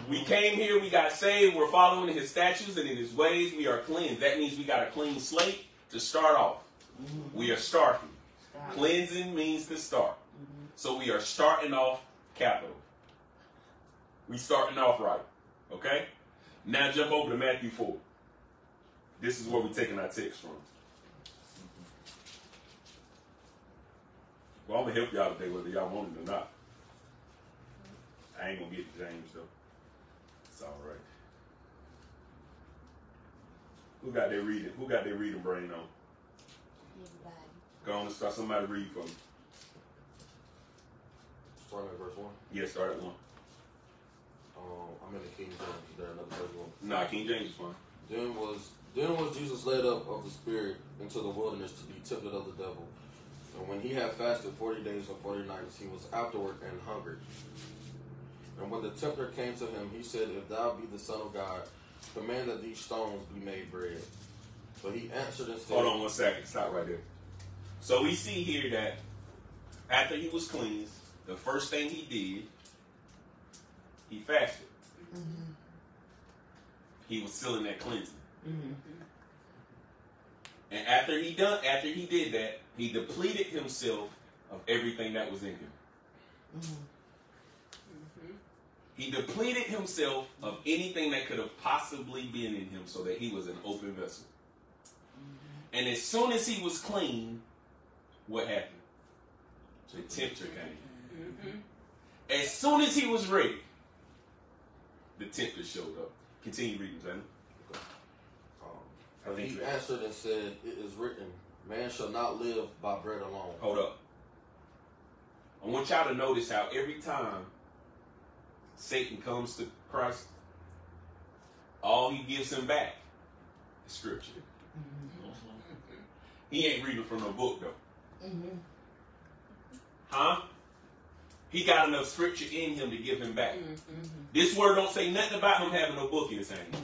We came here, we got saved, we're following his statutes and in his ways, we are cleansed. That means we got a clean slate to start off. Mm-hmm. We are starting. Cleansing means to start. Mm-hmm. So we are starting off capital. We starting off right. Okay? Now jump over to Matthew 4. This is where we're taking our text from. Well, I'm gonna help y'all today whether y'all want it or not. I ain't gonna get to James though. It's all right. Who got their reading? Who got their reading brain on? Everybody. Go on and start somebody read for me.
Starting at verse 1.
Yeah, start at one.
Um, I'm in the King James. Is there another verse 1?
Nah, King James is fine.
Then was then was Jesus led up of the Spirit into the wilderness to be tempted of the devil. And when he had fasted forty days and forty nights, he was afterward and hungered. And when the tempter came to him, he said, If thou be the Son of God, command that these stones be made bread. But he answered and said,
Hold on one second. Stop right there. So we see here that after he was cleansed, the first thing he did, he fasted. Mm-hmm. He was still in that cleansing. Mm-hmm. And after he done, after he did that, he depleted himself of everything that was in him. Mm-hmm. He depleted himself of anything that could have possibly been in him so that he was an open vessel. And as soon as he was clean, what happened? The tempter came.
Mm-hmm.
As soon as he was ready, the tempter showed up. Continue reading, Jamie.
Um, and he answered and said, It is written, Man shall not live by bread alone.
Hold up. I want y'all to notice how every time Satan comes to Christ, all he gives him back is scripture. He ain't reading from no book though.
Mm-hmm.
Huh? He got enough scripture in him to give him back.
Mm-hmm.
This word don't say nothing about him having no book in his hand.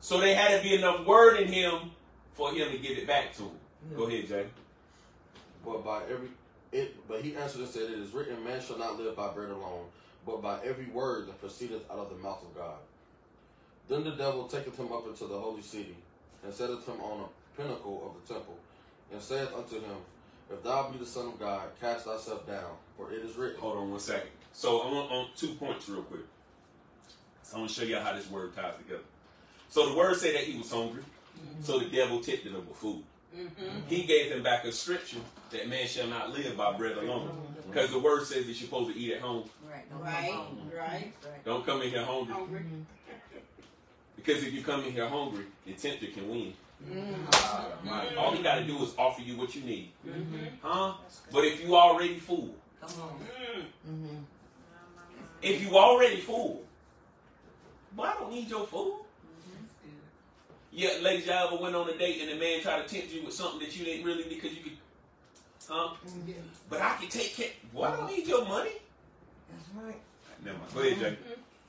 So there had to be enough word in him for him to give it back to him. Go ahead, Jay.
But by every it but he answered and said, It is written, Man shall not live by bread alone, but by every word that proceedeth out of the mouth of God. Then the devil taketh him up into the holy city, and setteth him on a pinnacle of the temple, and saith unto him, If thou be the Son of God, cast thyself down, for it is written.
Hold on one second. So I want on two points real quick. So I want to show you how this word ties together. So the word said that he was hungry. So the devil tempted him with food.
Mm-hmm.
He gave him back a scripture that man shall not live by bread alone. Because the word says you're supposed to eat at home.
Right. Don't
Right,
home.
right.
Right.
Don't come in here hungry.
Hungry.
Because if you come in here hungry, the tempter can win.
Mm-hmm.
All he got to do is offer you what you need.
Mm-hmm.
Huh? But if you already full,
Come on.
Mm-hmm.
if you already full, boy, I don't need your food. Yeah, ladies, y'all ever went on a date and the man tried to tempt you with something that you didn't really need because you could, huh? But I can take care. Boy, I don't need your money.
That's right.
Never mind. Go ahead, Jay.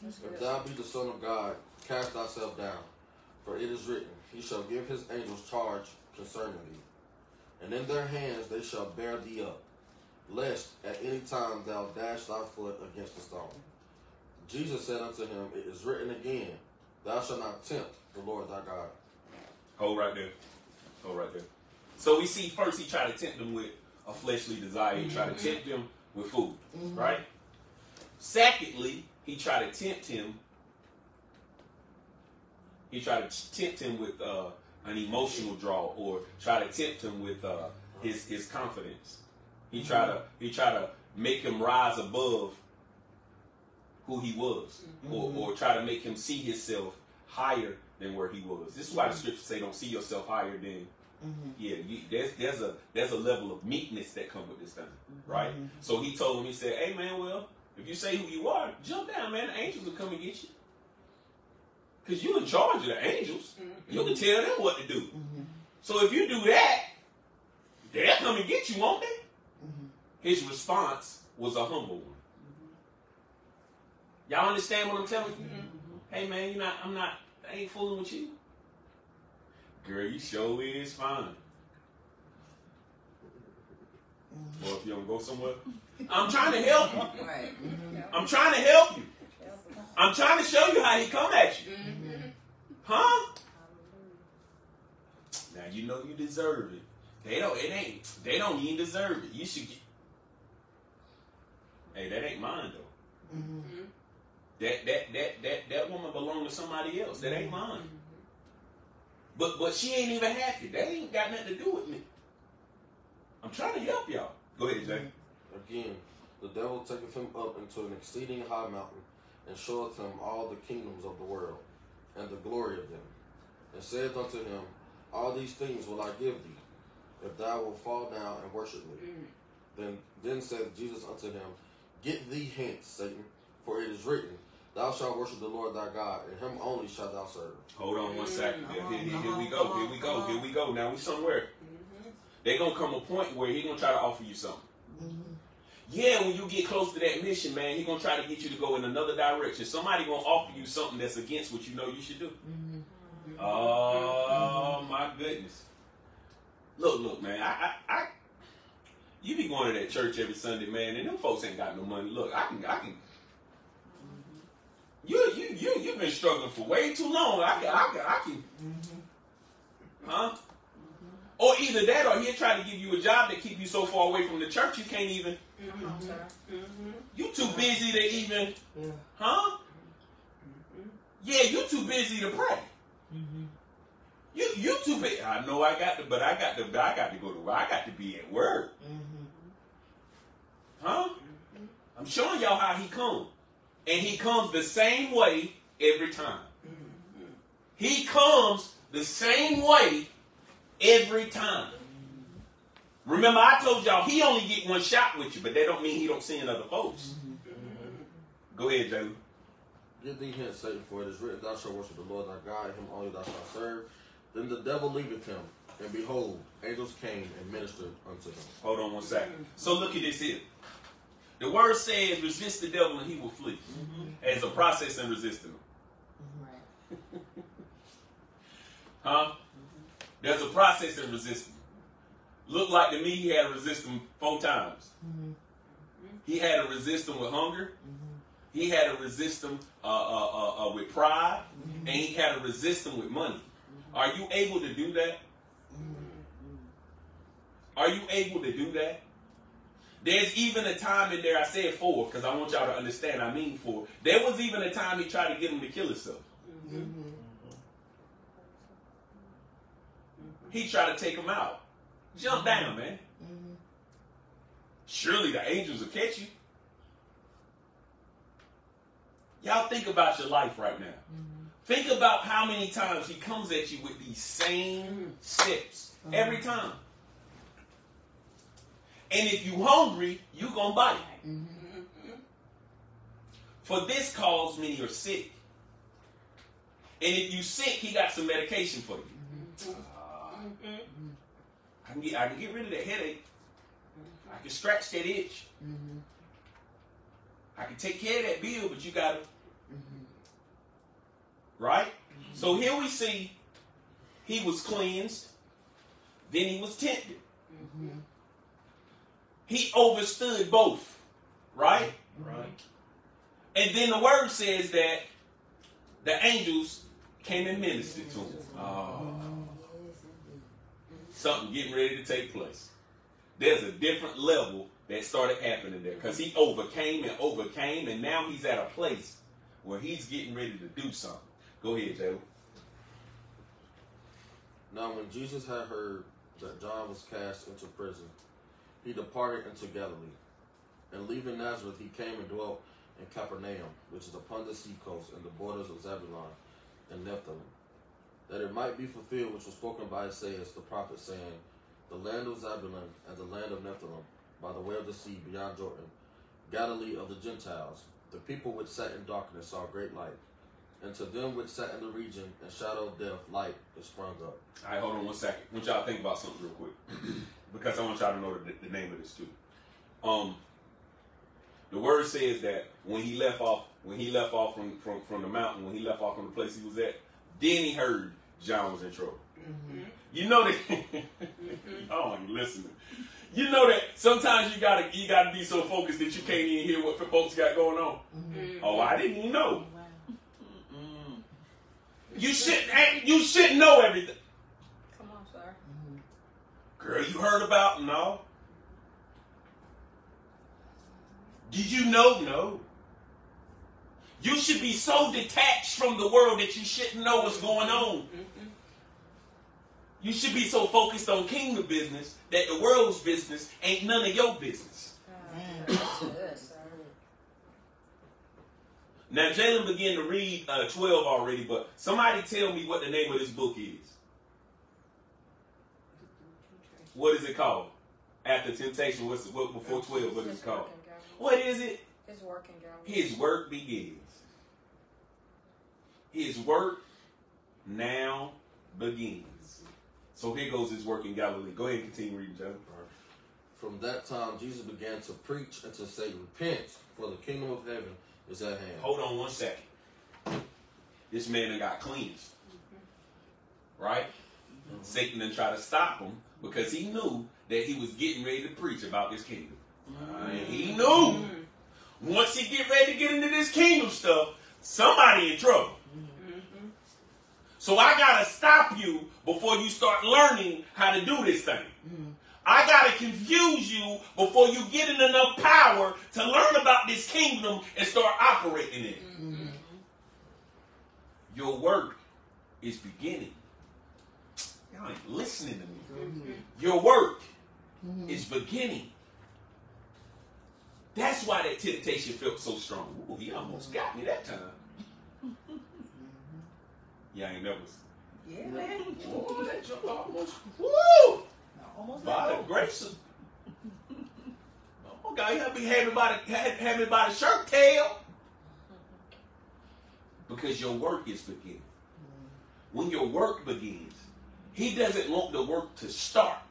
Mm-hmm.
If thou be the Son of God, cast thyself down, for it is written, He shall give his angels charge concerning thee, and in their hands they shall bear thee up, lest at any time thou dash thy foot against a stone. Jesus said unto him, It is written again, Thou shalt not tempt the Lord thy God.
Hold right there. Hold right there. So we see first he tried to tempt them with a fleshly desire. He tried to tempt them with food, right? Secondly, he tried to tempt him. He tried to tempt him with uh, an emotional draw, or try to tempt him with uh, his his confidence. He tried to he tried to make him rise above who he was, or, or try to make him see himself higher than where he was. This is why the mm-hmm. scriptures say, "Don't see yourself higher than." Mm-hmm. Yeah, you, there's there's a there's a level of meekness that come with this thing, mm-hmm. right? So he told him, he said, "Hey man, well, if you say who you are, jump down, man. The angels will come and get you, cause you in charge of the angels. You can tell them what to do. So if you do that, they'll come and get you, won't they?" His response was a humble one. Y'all understand what I'm telling you? Hey man, you not I'm not I ain't fooling with you. Girl, you sure is fine. Or if you don't go somewhere. I'm trying to help you.
Right. Mm-hmm.
I'm trying to help you. I'm trying to show you how he come at you. Mm-hmm. Huh? Now you know you deserve it. They don't it ain't they don't even deserve it. You should get Hey, that ain't mine though. Mm-hmm. That that that that that woman belonged to somebody else. That ain't mine. But but she ain't even happy. That ain't got nothing to do with me. I'm trying to help y'all. Go ahead, Jay.
Again, the devil taketh him up into an exceeding high mountain, and showeth him all the kingdoms of the world, and the glory of them, and saith unto him, All these things will I give thee, if thou wilt fall down and worship me. Mm. Then then said Jesus unto him, Get thee hence, Satan, for it is written, Thou shalt worship the Lord thy God, and him only shalt thou serve.
Hold on one mm-hmm. second. Here,
Come
here, here,
uh-huh.
here we go. Here we go. Here we go. Now we somewhere. Mm-hmm. They gonna come a point where he gonna try to offer you something. Mm-hmm. Yeah, when you get close to that mission, man, he gonna try to get you to go in another direction. Somebody gonna offer you something that's against what you know you should do. Oh my goodness! Look, look, man. I, I, I, you be going to that church every Sunday, man, and them folks ain't got no money. Look, I can, I can. You, you, you, you've been struggling for way too long. I can, I can, I can. Mm-hmm. Huh? Mm-hmm. Or either that, or he'll try to give you a job that keep you so far away from the church you can't even. Mm-hmm. You too busy to even.
Yeah.
Huh? Yeah, you too busy to pray. You you too busy. I know I got to, but I got to. I got to go to. I got to be at work. Huh? I'm showing y'all how he comes. And he comes the same way every time. He comes the same way every time. Remember, I told y'all he only get one shot with you, but that don't mean he don't send another folks. Go ahead, Jalen.
Get thee hence, Satan, for it is written, Thou shalt worship the Lord thy God, him only thou shalt serve. Then the devil leaveth him, and behold, angels came and ministered unto him.
Hold on one second. So look at this here. The word says, resist the devil and he will flee. As a process in resisting him.
Right.
Huh? There's a process in resisting. Looked like to me he had to resist him four times. He had to resist him with hunger. He had to resist him uh, uh, uh, uh, with pride. And he had to resist him with money. Are you able to do that? Are you able to do that? There's even a time in there, I said four, because I want y'all to understand I mean four. There was even a time he tried to get him to kill himself. Mm-hmm. He tried to take him out. Jump down, man. Mm-hmm. Surely the angels will catch you. Y'all think about your life right now. Mm-hmm. Think about how many times he comes at you with these same steps every time. And if you hungry, you gonna bite. Mm-hmm. For this cause many are sick. And if you sick, he got some medication for you. Mm-hmm. I can get I can get rid of that headache. Mm-hmm. I can scratch that itch. I can take care of that bill, but you gotta right? So here we see he was cleansed, then he was tempted. He overstood both, right?
Right.
And then the word says that the angels came and ministered to him. Oh, something getting ready to take place. There's a different level that started happening there because he overcame and overcame, and now he's at a place where he's getting ready to do something. Go ahead, Jay.
Now, when Jesus had heard that John was cast into prison, he departed into Galilee. And leaving Nazareth, he came and dwelt in Capernaum, which is upon the seacoast and the borders of Zebulun and Nephthalim, that it might be fulfilled which was spoken by Isaiah the prophet, saying, The land of Zebulun and the land of Nephthalim, by the way of the sea beyond Jordan, Galilee of the Gentiles, the people which sat in darkness saw great light. And to them which sat in the region and shadow of death, light is sprung up.
All right, hold on one second. Want y'all think about something real quick because I want y'all to know the, the name of this too. Um, the word says that when he left off, when he left off from, from, from the mountain, when he left off from the place he was at, then he heard John was in trouble. Mm-hmm. You know that. oh, you listening? You know that sometimes you gotta you gotta be so focused that you can't even hear what folks got going on. Mm-hmm. Oh, I didn't even know. You shouldn't. You shouldn't know everything. Girl, you heard about? No. Did you know? No. You should be so detached from the world that you shouldn't know what's going on. You should be so focused on kingdom business that the world's business ain't none of your business. Now, Jalen began to read uh, 12 already, but somebody tell me what the name of this book is. What is it called? After temptation, what's what before 12? What is it called? What is it?
His working girl.
His work begins. His work now begins. So here goes his work in Galilee. Go ahead and continue reading, Joe.
From that time, Jesus began to preach and to say, Repent, for the kingdom of heaven is at hand.
Hold on one second. This man done got cleansed. Right? Mm-hmm. Satan done try to stop him because he knew that he was getting ready to preach about this kingdom. And he mm. knew mm. once he get ready to get into this kingdom stuff, somebody in trouble. Mm-hmm. So I gotta stop you before you start learning how to do this thing. Mm. I gotta confuse you before you get in enough power to learn about this kingdom and start operating in it. Mm-hmm. Your work is beginning. Y'all ain't listening to me. Mm-hmm. Your work is beginning. That's why that temptation felt so strong. Ooh, he almost got me that time. Yeah, I ain't never.
Yeah, man.
Ooh, that jump almost. Woo!
Almost
By the grace of. Oh God, he had had me by the me by the shirt tail. Because your work is beginning. When your work begins, he doesn't want the work to start.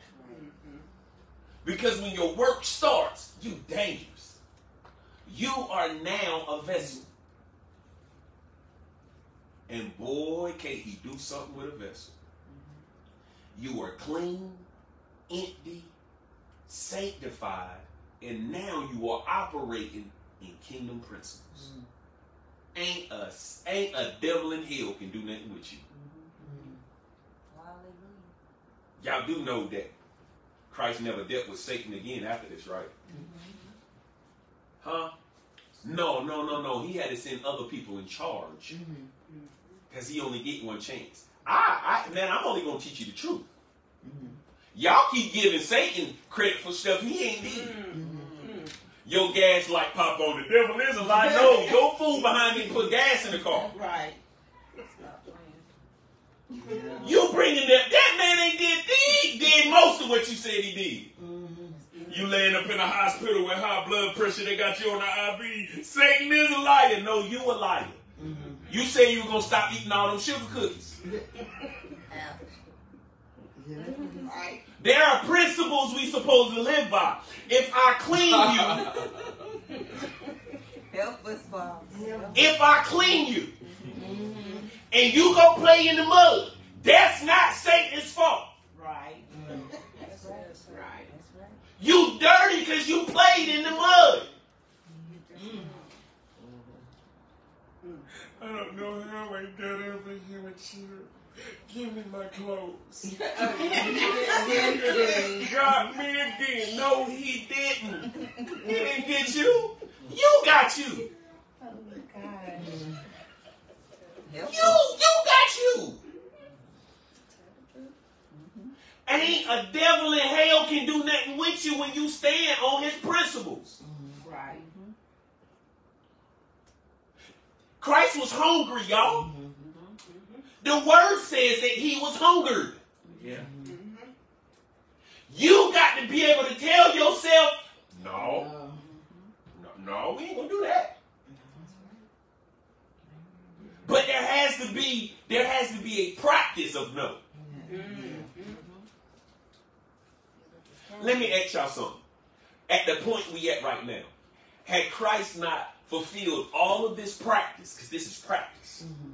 Because when your work starts, you dangerous. You are now a vessel. And boy, can't he do something with a vessel. You are clean, empty, sanctified, and now you are operating in kingdom principles. Mm-hmm. Ain't a ain't a devil in hell can do nothing with you. Mm-hmm. Mm-hmm.
Hallelujah.
Y'all do know that Christ never dealt with Satan again after this, right? Huh? No, no, no, no. He had to send other people in charge mm-hmm. mm-hmm. because he only get one chance. I, I, man, I'm only gonna teach you the truth. Mm-hmm. Y'all keep giving Satan credit for stuff he ain't did. Your gas light pop on. The devil is a lie. No, [LAUGHS] your fool behind me put gas in the car.
Right.
Stop playing.
You bringing that? That man ain't did. He what you said he did. You laying up in a hospital with high blood pressure. They got you on the IV. Satan is a liar. No, you a liar. You say you were gonna stop eating all them sugar cookies.
Right.
There are principles we supposed to live by. If I clean you,
Help us, Bob.
if I clean you, and you go play in the mud, that's not Satan's fault. You dirty because you played in the mud. I don't know how I got over here with you. Give me my clothes. [LAUGHS] Got me again. No, he didn't. He didn't get you. You got you.
Oh, my God.
You, you got you. Ain't a devil in hell can do nothing with you when you stand on his principles. Mm-hmm.
Right. Mm-hmm.
Christ was hungry, y'all. Mm-hmm. The word says that he was hungered.
Yeah.
You got to be able to tell yourself, no, no, no, we ain't gonna do that. But there has to be there has to be a practice of no. Let me ask y'all something. At the point we at right now, had Christ not fulfilled all of this practice, because this is practice. Mm-hmm.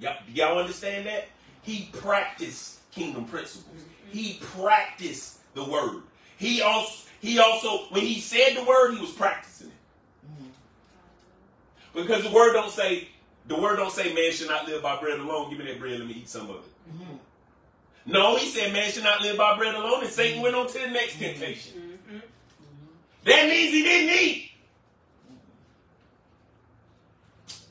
Y'all, do y'all understand that? He practiced kingdom principles. Mm-hmm. He practiced the word. He also he also when he said the word, he was practicing it. Mm-hmm. Because the word don't say the word don't say man should not live by bread alone. Give me that bread, let me eat some of it. No, he said man should not live by bread alone, and Satan went on to the next mm-hmm. temptation. Mm-hmm. Mm-hmm. That means he didn't eat.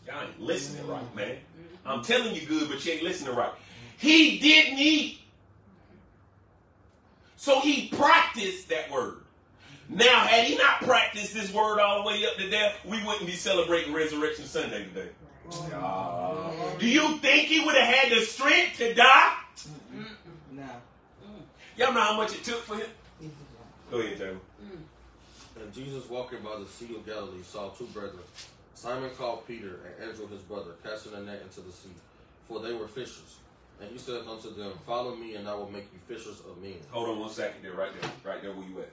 Y'all ain't listening right, man. I'm telling you good, but you ain't listening right. He didn't eat. So he practiced that word. Now, had he not practiced this word all the way up to death, we wouldn't be celebrating Resurrection Sunday today. Do you think he would have had the strength to die?
No.
Y'all know how much it took for him? Go ahead, Taylor. Mm.
And Jesus walking by the Sea of Galilee saw two brethren, Simon called Peter and Andrew his brother, casting a net into the sea, for they were fishers. And he said unto them, Follow me, and I will make you fishers of men.
Hold on one second there, right there. Right there where you at.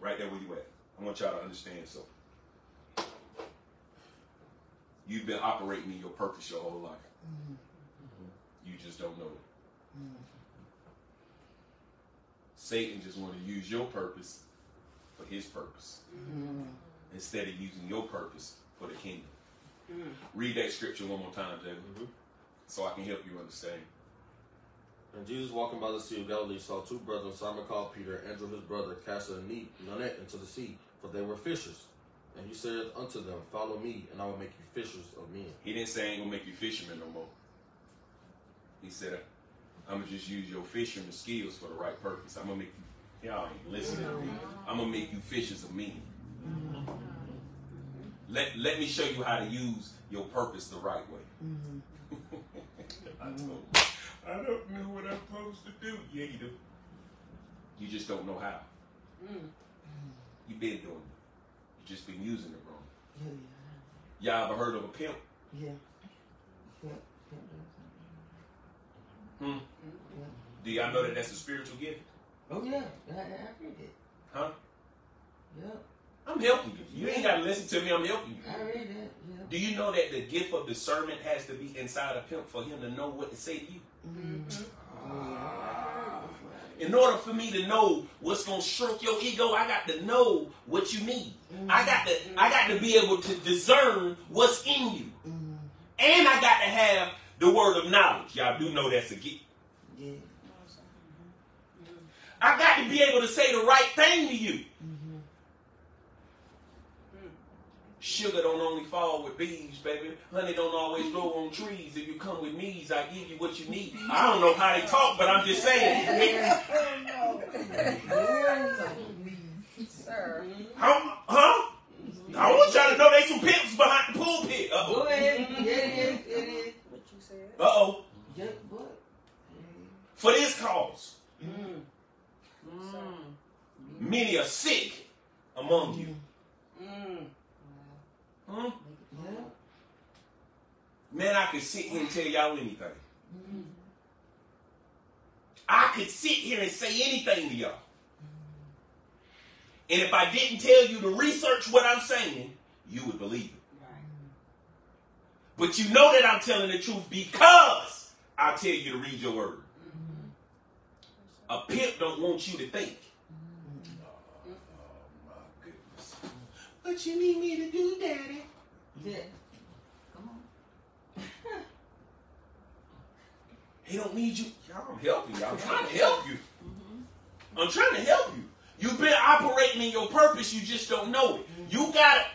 Right there where you at. I want y'all to understand something. You've been operating in your purpose your whole life. Mm-hmm. You just don't know it. Mm-hmm. Satan just want to use your purpose for his purpose mm-hmm. instead of using your purpose for the kingdom. Mm. Read that scripture one more time, David, mm-hmm. so I can help you understand.
And Jesus walking by the Sea of Galilee saw two brethren, Simon called Peter, and Andrew his brother, cast a net, a net into the sea, for they were fishers. And he said unto them, Follow me, and I will make you fishers of men.
He didn't say I ain't gonna make you fishermen no more. He said I'm gonna just use your fisherman skills for the right purpose. I'm gonna make you y'all ain't listening to me. I'm gonna make you fishers of men. let, let me show you how to use your purpose the right way.
Mhm. [LAUGHS]
I told him, I don't know what I'm supposed to do. Yeah, you do. You just don't know how. You've been doing it. You just been using it wrong.
Yeah,
Y'all ever heard of a pimp?
yeah. Yeah. Yeah.
Hmm? Do y'all know that that's a spiritual gift?
Oh yeah, I, I read it.
Huh?
Yeah,
I'm helping you. You ain't got to listen to me. I'm helping you.
I read that. Yeah.
Do you know that the gift of discernment has to be inside a pimp for him to know what to say to you?
Mm-hmm. Oh.
In order for me to know what's gonna stroke your ego, I got to know what you need. I got to I got to be able to discern what's in you.
Mm-hmm.
And I got to have the word of knowledge. Y'all do know that's a gift.
Yeah.
I got to be able to say the right thing to you.
Mm-hmm.
Sugar don't only fall with bees, baby. Honey don't always grow on trees. If you come with me, I give you what you need. I don't know how they talk, but I'm just saying. [LAUGHS]
Sir.
Huh? Huh? I want y'all to know they some pimps behind the pulpit. Uh
Go
oh.
ahead. Yeah, it is. It is.
What you said?
Uh oh.
Yeah, but.
For this cause,
Mm.
many are sick among you.
Mm.
Yeah.
Man, I could sit here and tell y'all anything. I could sit here and say anything to y'all. And if I didn't tell you to research what I'm saying, you would believe it.
Right.
But you know that I'm telling the truth because I tell you to read your word. A pimp don't want you to think. Oh, my goodness. What you need me to do, daddy?
Yeah.
Come on.
He don't need you. Y'all, I'm helping you. I'm trying to help you. Mm-hmm. I'm trying to help you. You've been operating in your purpose, you just don't know it. You gotta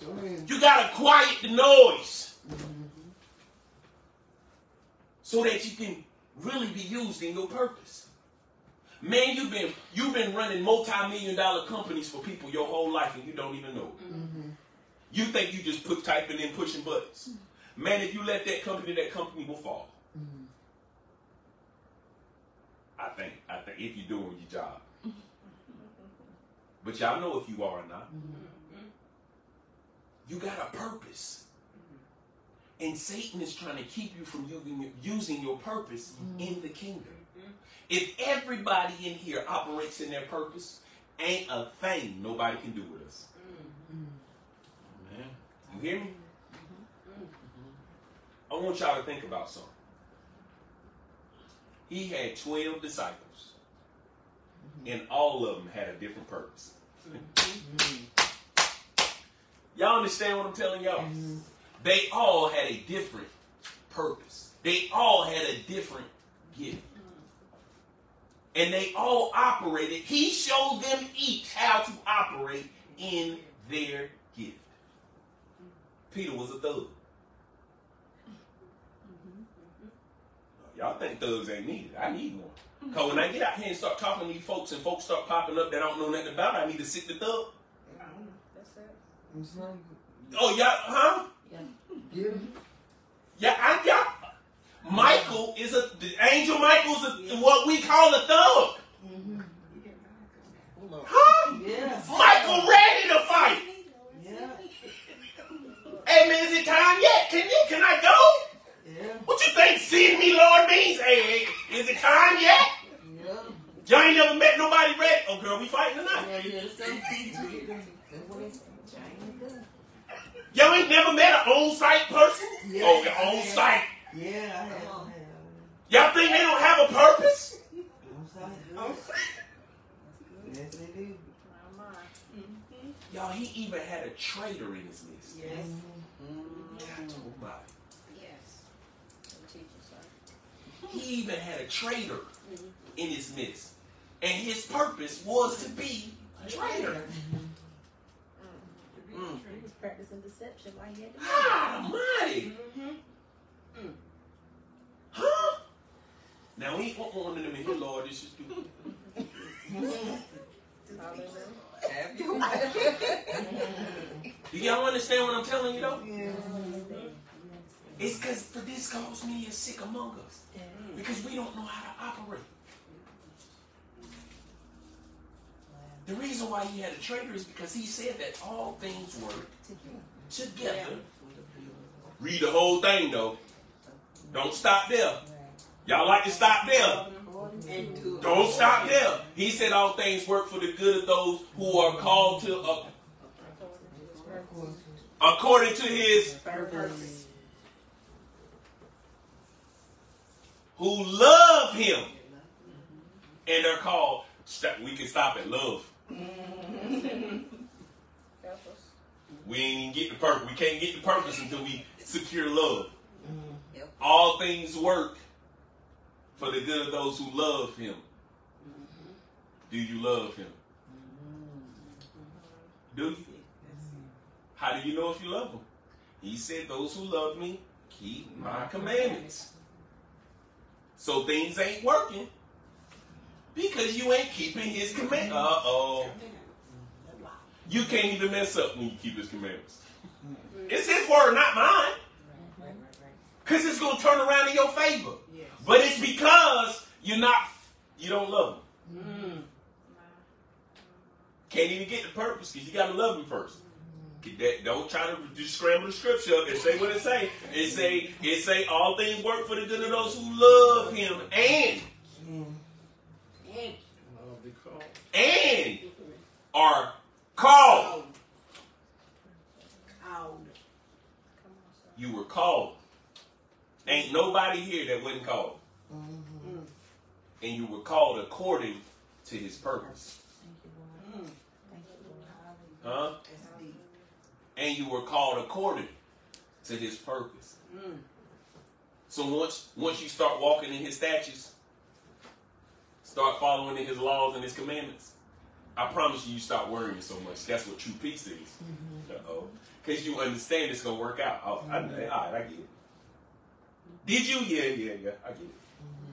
Go
you gotta quiet the noise. Mm-hmm. So that you can really be used in your purpose. Man, you've been you've been running multi-million dollar companies for people your whole life and you don't even know it.
Mm-hmm.
You think you just put typing in pushing buttons. Man, if you let that company, that company will fall.
Mm-hmm.
I think, I think if you're doing your job. But y'all know if you are or not. You got a purpose. And Satan is trying to keep you from using, your purpose mm-hmm. in the kingdom. If everybody in here operates in their purpose, ain't a thing nobody can do with us. Mm-hmm.
Man.
You hear me? Mm-hmm. I want y'all to think about something. He had 12 disciples, and all of them had a different purpose. [LAUGHS] y'all understand what I'm telling y'all? They all had a different purpose. They all had a different gift. And they all operated. He showed them each how to operate in their gift. Peter was a thug. Y'all think thugs ain't needed. I need one. Because when I get out here and start talking to these folks and folks start popping up that I don't know nothing about, I need to sit the thug.
That's it.
Oh, y'all, huh?
Yeah.
Yeah, I, y'all. Michael is a, the angel Michael's a, what we call a thug. Huh?
Yeah.
Michael ready to fight.
Yeah.
Hey man, is it time yet? Can you, can I go?
Yeah.
What you think seeing me Lord means? Hey, hey, is it time yet?
Yeah.
Y'all ain't never met nobody ready. Oh girl, we fighting tonight.
Yeah, yeah, that's something. That's what it's
Y'all ain't never met an on-site person?
Yeah.
Oh, the on-site.
Yeah, I have. I have.
Y'all think they don't have a purpose?
I'm sorry. Yes, they do.
My mind.
Y'all, he even had a traitor in his midst.
Yes.
God, oh my.
Yes. Teacher, sir. [LAUGHS]
He even had a traitor in his midst. And his purpose was to be a traitor. Mm.
He was practicing deception while he had the
God almighty.
Mm-hmm.
Huh? Now, we ain't want one of them in here, Lord. This is stupid.
Hallelujah.
Have your way.
Do y'all understand what I'm telling you though? It's because for this cause many are sick among us. Because we don't know how to operate. The reason why he had a traitor is because he said that all things work together. Read the whole thing though. Don't stop there. Y'all like to stop there.
Do
Don't stop there. He said all things work for the good of those who are called to according to his
purpose.
who love him and are called. We can stop at love. We ain't get the purpose. We can't get the purpose until we secure love.
Yep.
All things work for the good of those who love him. Do you love him? Do you? How do you know if you love him? He said, Those who love me keep my commandments. So things ain't working because you ain't keeping his command. Uh oh. You can't even mess up when you keep his commandments. It's his word, not mine. Because it's going to turn around in your favor. But it's because you're not, you don't love him. Can't even get the purpose because you got to love him first. That- Don't try to just scramble the scripture up and say what it say. It say, it say all things work for the good of those who love him and,
And
I'll be called.
and are called.
called.
You were called. Ain't nobody here that wasn't called. Mm-hmm. And you were called according to his purpose. Huh?
That's deep.
And you were called according to his purpose. Mm. So once once you start walking in his statutes, start following in his laws and his commandments, I promise you, you stop worrying so much. That's what true peace is. Mm-hmm. Uh oh. Because you understand it's gonna work out. Oh, I, mm-hmm. all right, I get it. Did you? Yeah, yeah, yeah. I get it. Mm-hmm.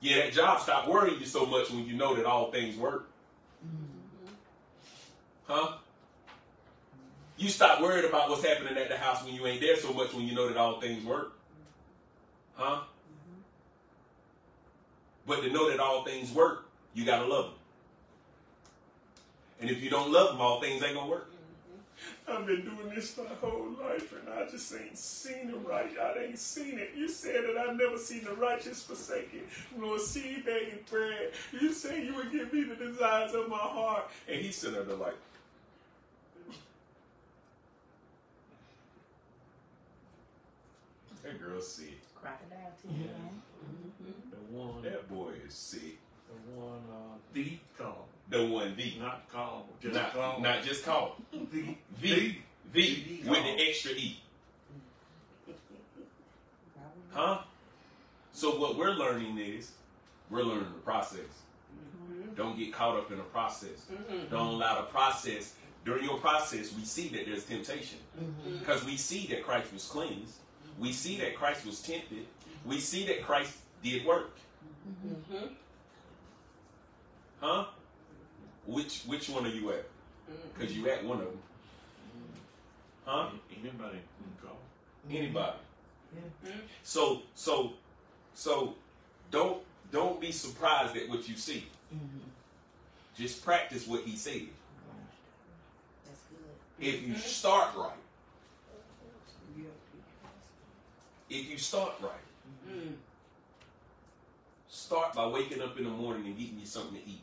Yeah, that job stopped worrying you so much when you know that all things work. Huh? You stop worried about what's happening at the house when you ain't there so much when you know that all things work. Huh? But to know that all things work, you gotta love them. And if you don't love them, all things ain't gonna work. Mm-hmm. I've been doing this my whole life and I just ain't seen it right. I ain't seen it. You said that I've never seen the righteous forsaken, nor seed begging bread. You said you would give me the desires of my heart. And he's sitting there like, that girl's sick.
Crocodile teeth.
The one,
That boy is sick.
the one, uh,
The call.
The one V.
Not call. Just
Not,
call.
not just call.
the.
V. V. With the extra E. Huh? So what we're learning is we're learning the process. Mm-hmm. Don't get caught up in the process. Mm-hmm. Don't allow the process. During your process, we see that there's temptation. Mm-hmm. Because we see that Christ was cleansed. We see that Christ was tempted. We see that Christ did work. Mm-hmm. Huh? Which which one are you at? Mm-hmm. Because you at one of them. Mm-hmm. Huh?
Anybody can call.
Anybody. So so so don't don't be surprised at what you see. Just practice what he said.
That's good.
If you start right, if you start right, mm. Start by waking up in the morning and getting you something to eat.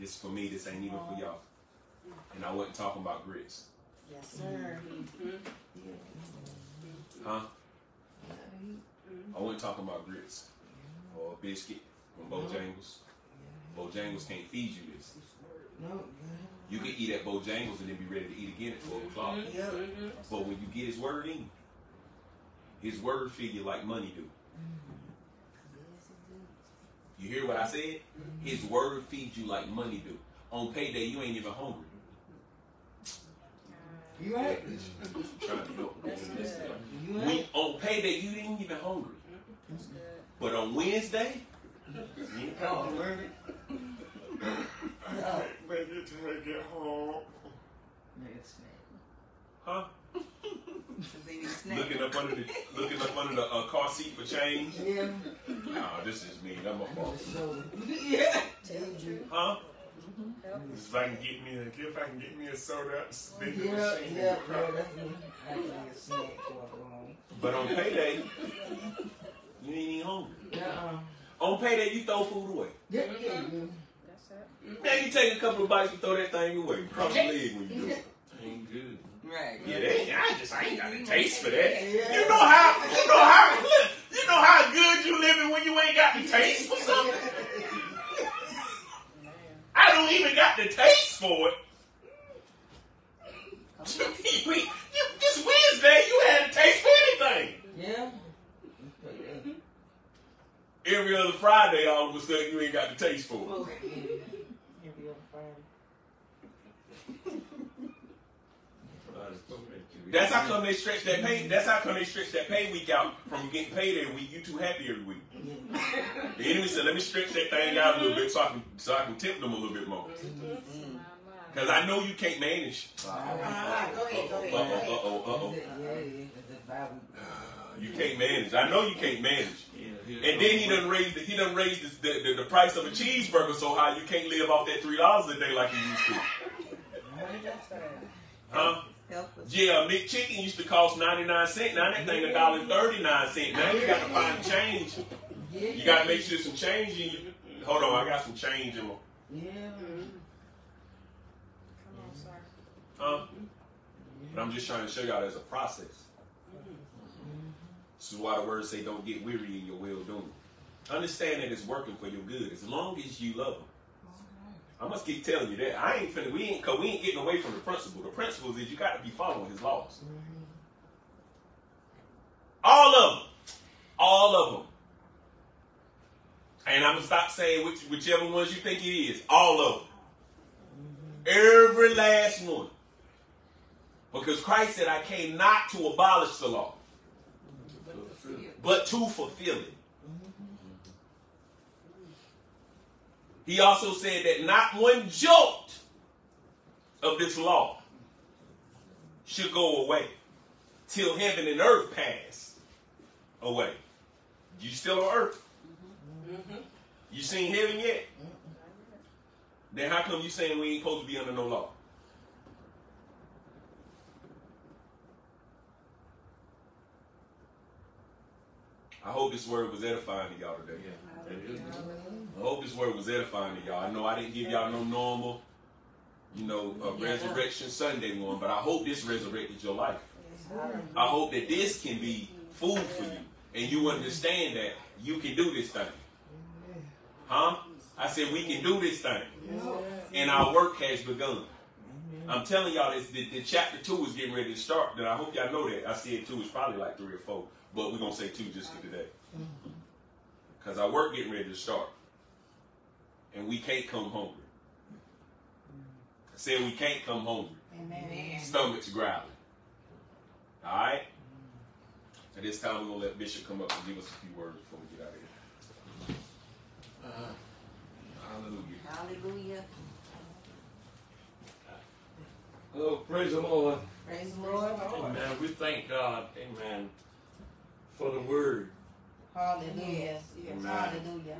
This for me, this ain't even for y'all. And I wasn't talking about grits.
Yes, sir. Mm-hmm.
Huh? Mm-hmm. I wasn't talking about grits or a biscuit from Bojangles. Bojangles can't feed you this. You can eat at Bojangles and then be ready to eat again at 12 mm-hmm. o'clock. But when you get his word in, his word feed you like money do. You hear what I said? His word feeds you like money do. On payday, you ain't even hungry.
You right.
Trying to help me in this thing.
You
When, on payday, you ain't even hungry. But on Wednesday,
Oh, learn [LAUGHS] it.
Maybe till I get home.
Huh?
They need snacks.
Looking up under the looking up under the uh, car seat for change.
Yeah.
Nah, this is me. That's my fault.
yeah.
Huh? If I can get me a, if I can get me a soda, spin the
Yeah,
machine.
yeah, yeah, that's me. I can get a snack.
But on payday, you ain't even hungry.
Uh-uh.
On payday, you throw food away.
Yeah, yeah, yeah.
Now you take a couple of bites, and throw that thing away. Cross your leg when you do it.
Ain't good.
Right.
Yeah, they, I just I ain't got the taste for that. You know how you know how you know how good you living when you ain't got the taste for something. I don't even got the taste for it. [LAUGHS] you, you, this Wednesday, you had a taste for anything.
Yeah.
Every other Friday, all of a sudden, you ain't got the taste for it. [LAUGHS]
Every other Friday.
That's how come they stretch that pay. That's how come they stretch that pay week out from getting paid every week. You too happy every week. The enemy said, "Let me stretch that thing out a little bit so I can so I can tempt them a little bit more." Because I know you can't manage.
Go ahead, go ahead.
uh oh, uh oh. You can't manage. I know you can't manage. And then he done raise the, he done raised the, the, the, price of a cheeseburger so high you can't live off that three dollars a day like you used to. Huh?
Help us.
Yeah, a McChicken used to cost 99 cents. Now that thing a dollar and 39 cents. Now you got to find change. You got to make sure there's some change in you. Hold on, I got some change in my.
Yeah. Come on, sir.
Huh? But I'm just trying to show y'all there's a process. This is why the words say don't get weary in your well doing. Understand that it's working for your good as long as you love him. I must keep telling you that. I ain't finna, we ain't, cause we ain't getting away from the principle. The principle is you got to be following his laws. Mm-hmm. All of them. All of them. And I'm gonna stop saying which, whichever ones you think it is. All of them. Mm-hmm. Every last one. Because Christ said, I came not to abolish the law, but to fulfill it. He also said that not one jolt of this law should go away till heaven and earth pass away. You still on earth? Mm-hmm. You seen heaven yet? Then how come you saying we ain't supposed to be under no law? I hope this word was edifying to y'all today. I hope this word was edifying to y'all. I know I didn't give y'all no normal, you know, uh, Resurrection Sunday one, but I hope this resurrected your life. I hope that this can be food for you and you understand that you can do this thing. Huh? I said we can do this thing. And our work has begun. I'm telling y'all this the, the chapter two is getting ready to start. And I hope y'all know that. I said two is probably like three or four. But we're gonna say two just for today. Because our work getting ready to start. And we can't come hungry. I said we can't come hungry.
Amen.
Stomachs growling. Alright? At this time we're gonna let Bishop come up and give us a few words before we get out of here. Uh, hallelujah.
Hallelujah.
Oh, praise the Lord.
Praise the Lord.
Amen. We thank God, amen, for the word.
Hallelujah.
Amen.
Hallelujah.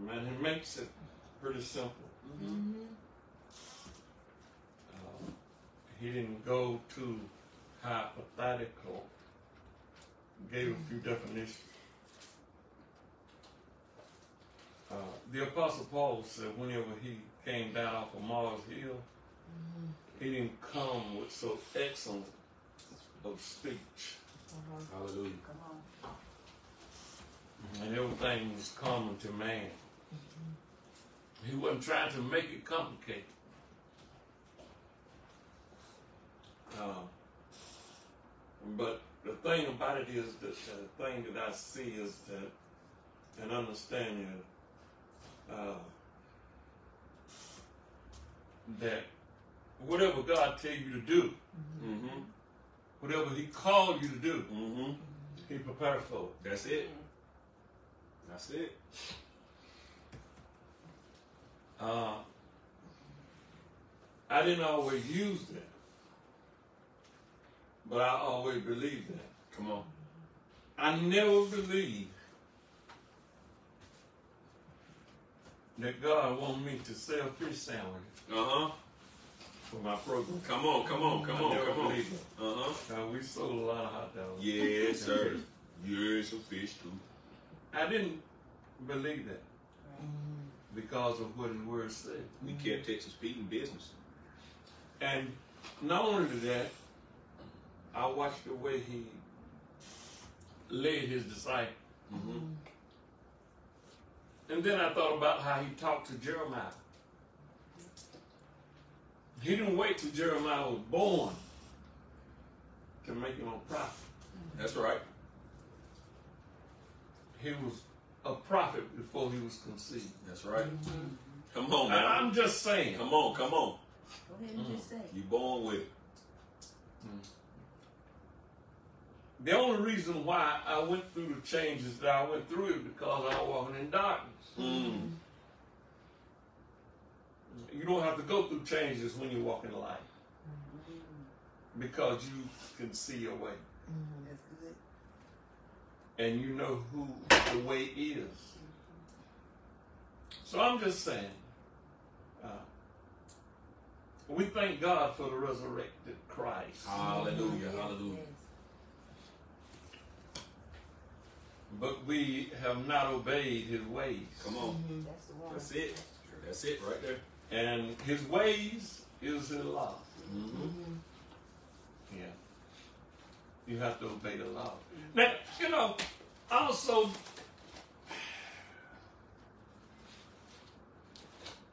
Amen. He makes it pretty simple. Uh, he didn't go too hypothetical. Gave a few definitions. Uh, the Apostle Paul said whenever he came down off of Mars Hill, he didn't come with so excellent of speech.
Hallelujah. Come on.
and everything was common to man. He wasn't trying to make it complicated. Uh, but the thing about it is that the thing that I see is that an understanding uh, that whatever God tell you to do,
Mm-hmm.
Whatever He called you to do,
Mm-hmm.
He prepared for it.
That's it. That's it.
Uh, I didn't always use that. but I always believed that.
Come on.
I never believed that God wanted me to sell fish sandwiches
Uh huh.
For my program.
Come on, come on, come on, come on. Uh huh.
Now, we sold a lot of hot dogs.
Yes, [LAUGHS] sir. Yes, some fish too.
I didn't believe that because of what his word said.
We kept Texas Pete in business.
And not only that, I watched the way he led his disciples.
Mm-hmm.
And then I thought about how he talked to Jeremiah. He didn't wait till Jeremiah was born to make him a prophet.
That's right.
He was a prophet before he was conceived.
That's right. Mm-hmm. Come on, man.
I'm just saying.
Come on, come on.
Go ahead and just say.
You born with it. Mm-hmm.
The only reason why I went through the changes that I went through is because I was walking in darkness.
Mm. Mm-hmm.
You don't have to go through changes when you walk in light because you can see your way
That's good.
and you know who the way is. So I'm just saying, uh, we thank God for the resurrected Christ,
Hallelujah. Hallelujah.
but we have not obeyed his ways.
Come on.
That's the one.
That's it. That's it right there.
And his ways is his law.
Mm-hmm.
Yeah. You have to obey the law. Now, you know, also,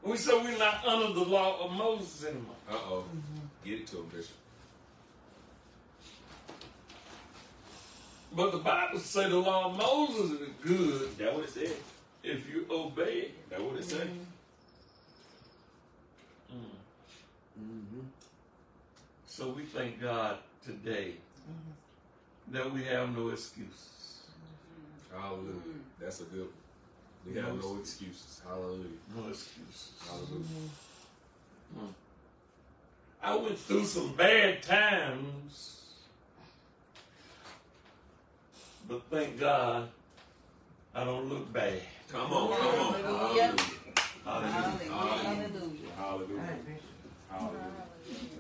we say we're not under the law of Moses anymore.
Uh oh. Get it to him, Bishop.
But the Bible say the law of Moses is good
That what it said.
if you obey it.
That what it said.
Mm-hmm.
So we thank God today mm-hmm. that we have no excuses. Mm-hmm.
Hallelujah. Mm. That's a good one. We have no excuses. Hallelujah.
No excuses.
Hallelujah. Mm.
I went through some bad times, but thank God I don't look bad.
Come on, come on. Hallelujah.
Hallelujah.
Hallelujah.
Hallelujah.
Hallelujah. Hallelujah. All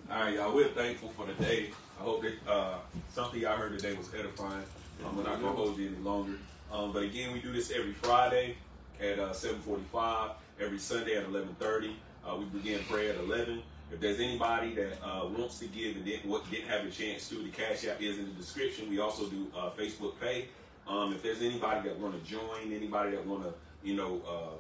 right, y'all. We're thankful for the day. I hope that uh, something y'all heard today was edifying. Um, we're not gonna hold you any longer. Um, but again, we do this every Friday at uh, 7:45. Every Sunday at 11:30. Uh, we begin prayer at 11. If there's anybody that uh, wants to give and didn't, what, didn't have a chance to, the Cash App is in the description. We also do uh, Facebook Pay. Um, if there's anybody that want to join, anybody that want to, you know, uh,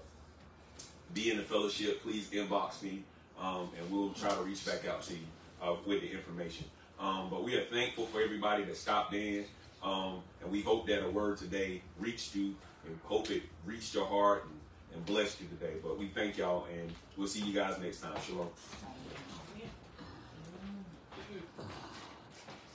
be in the fellowship, please inbox me, um, and we'll try to reach back out to you uh, with the information. Um, but we are thankful for everybody that stopped in, um, and we hope that a word today reached you, and hope it reached your heart and, and blessed you today. But we thank y'all, and we'll see you guys next time. Shalom.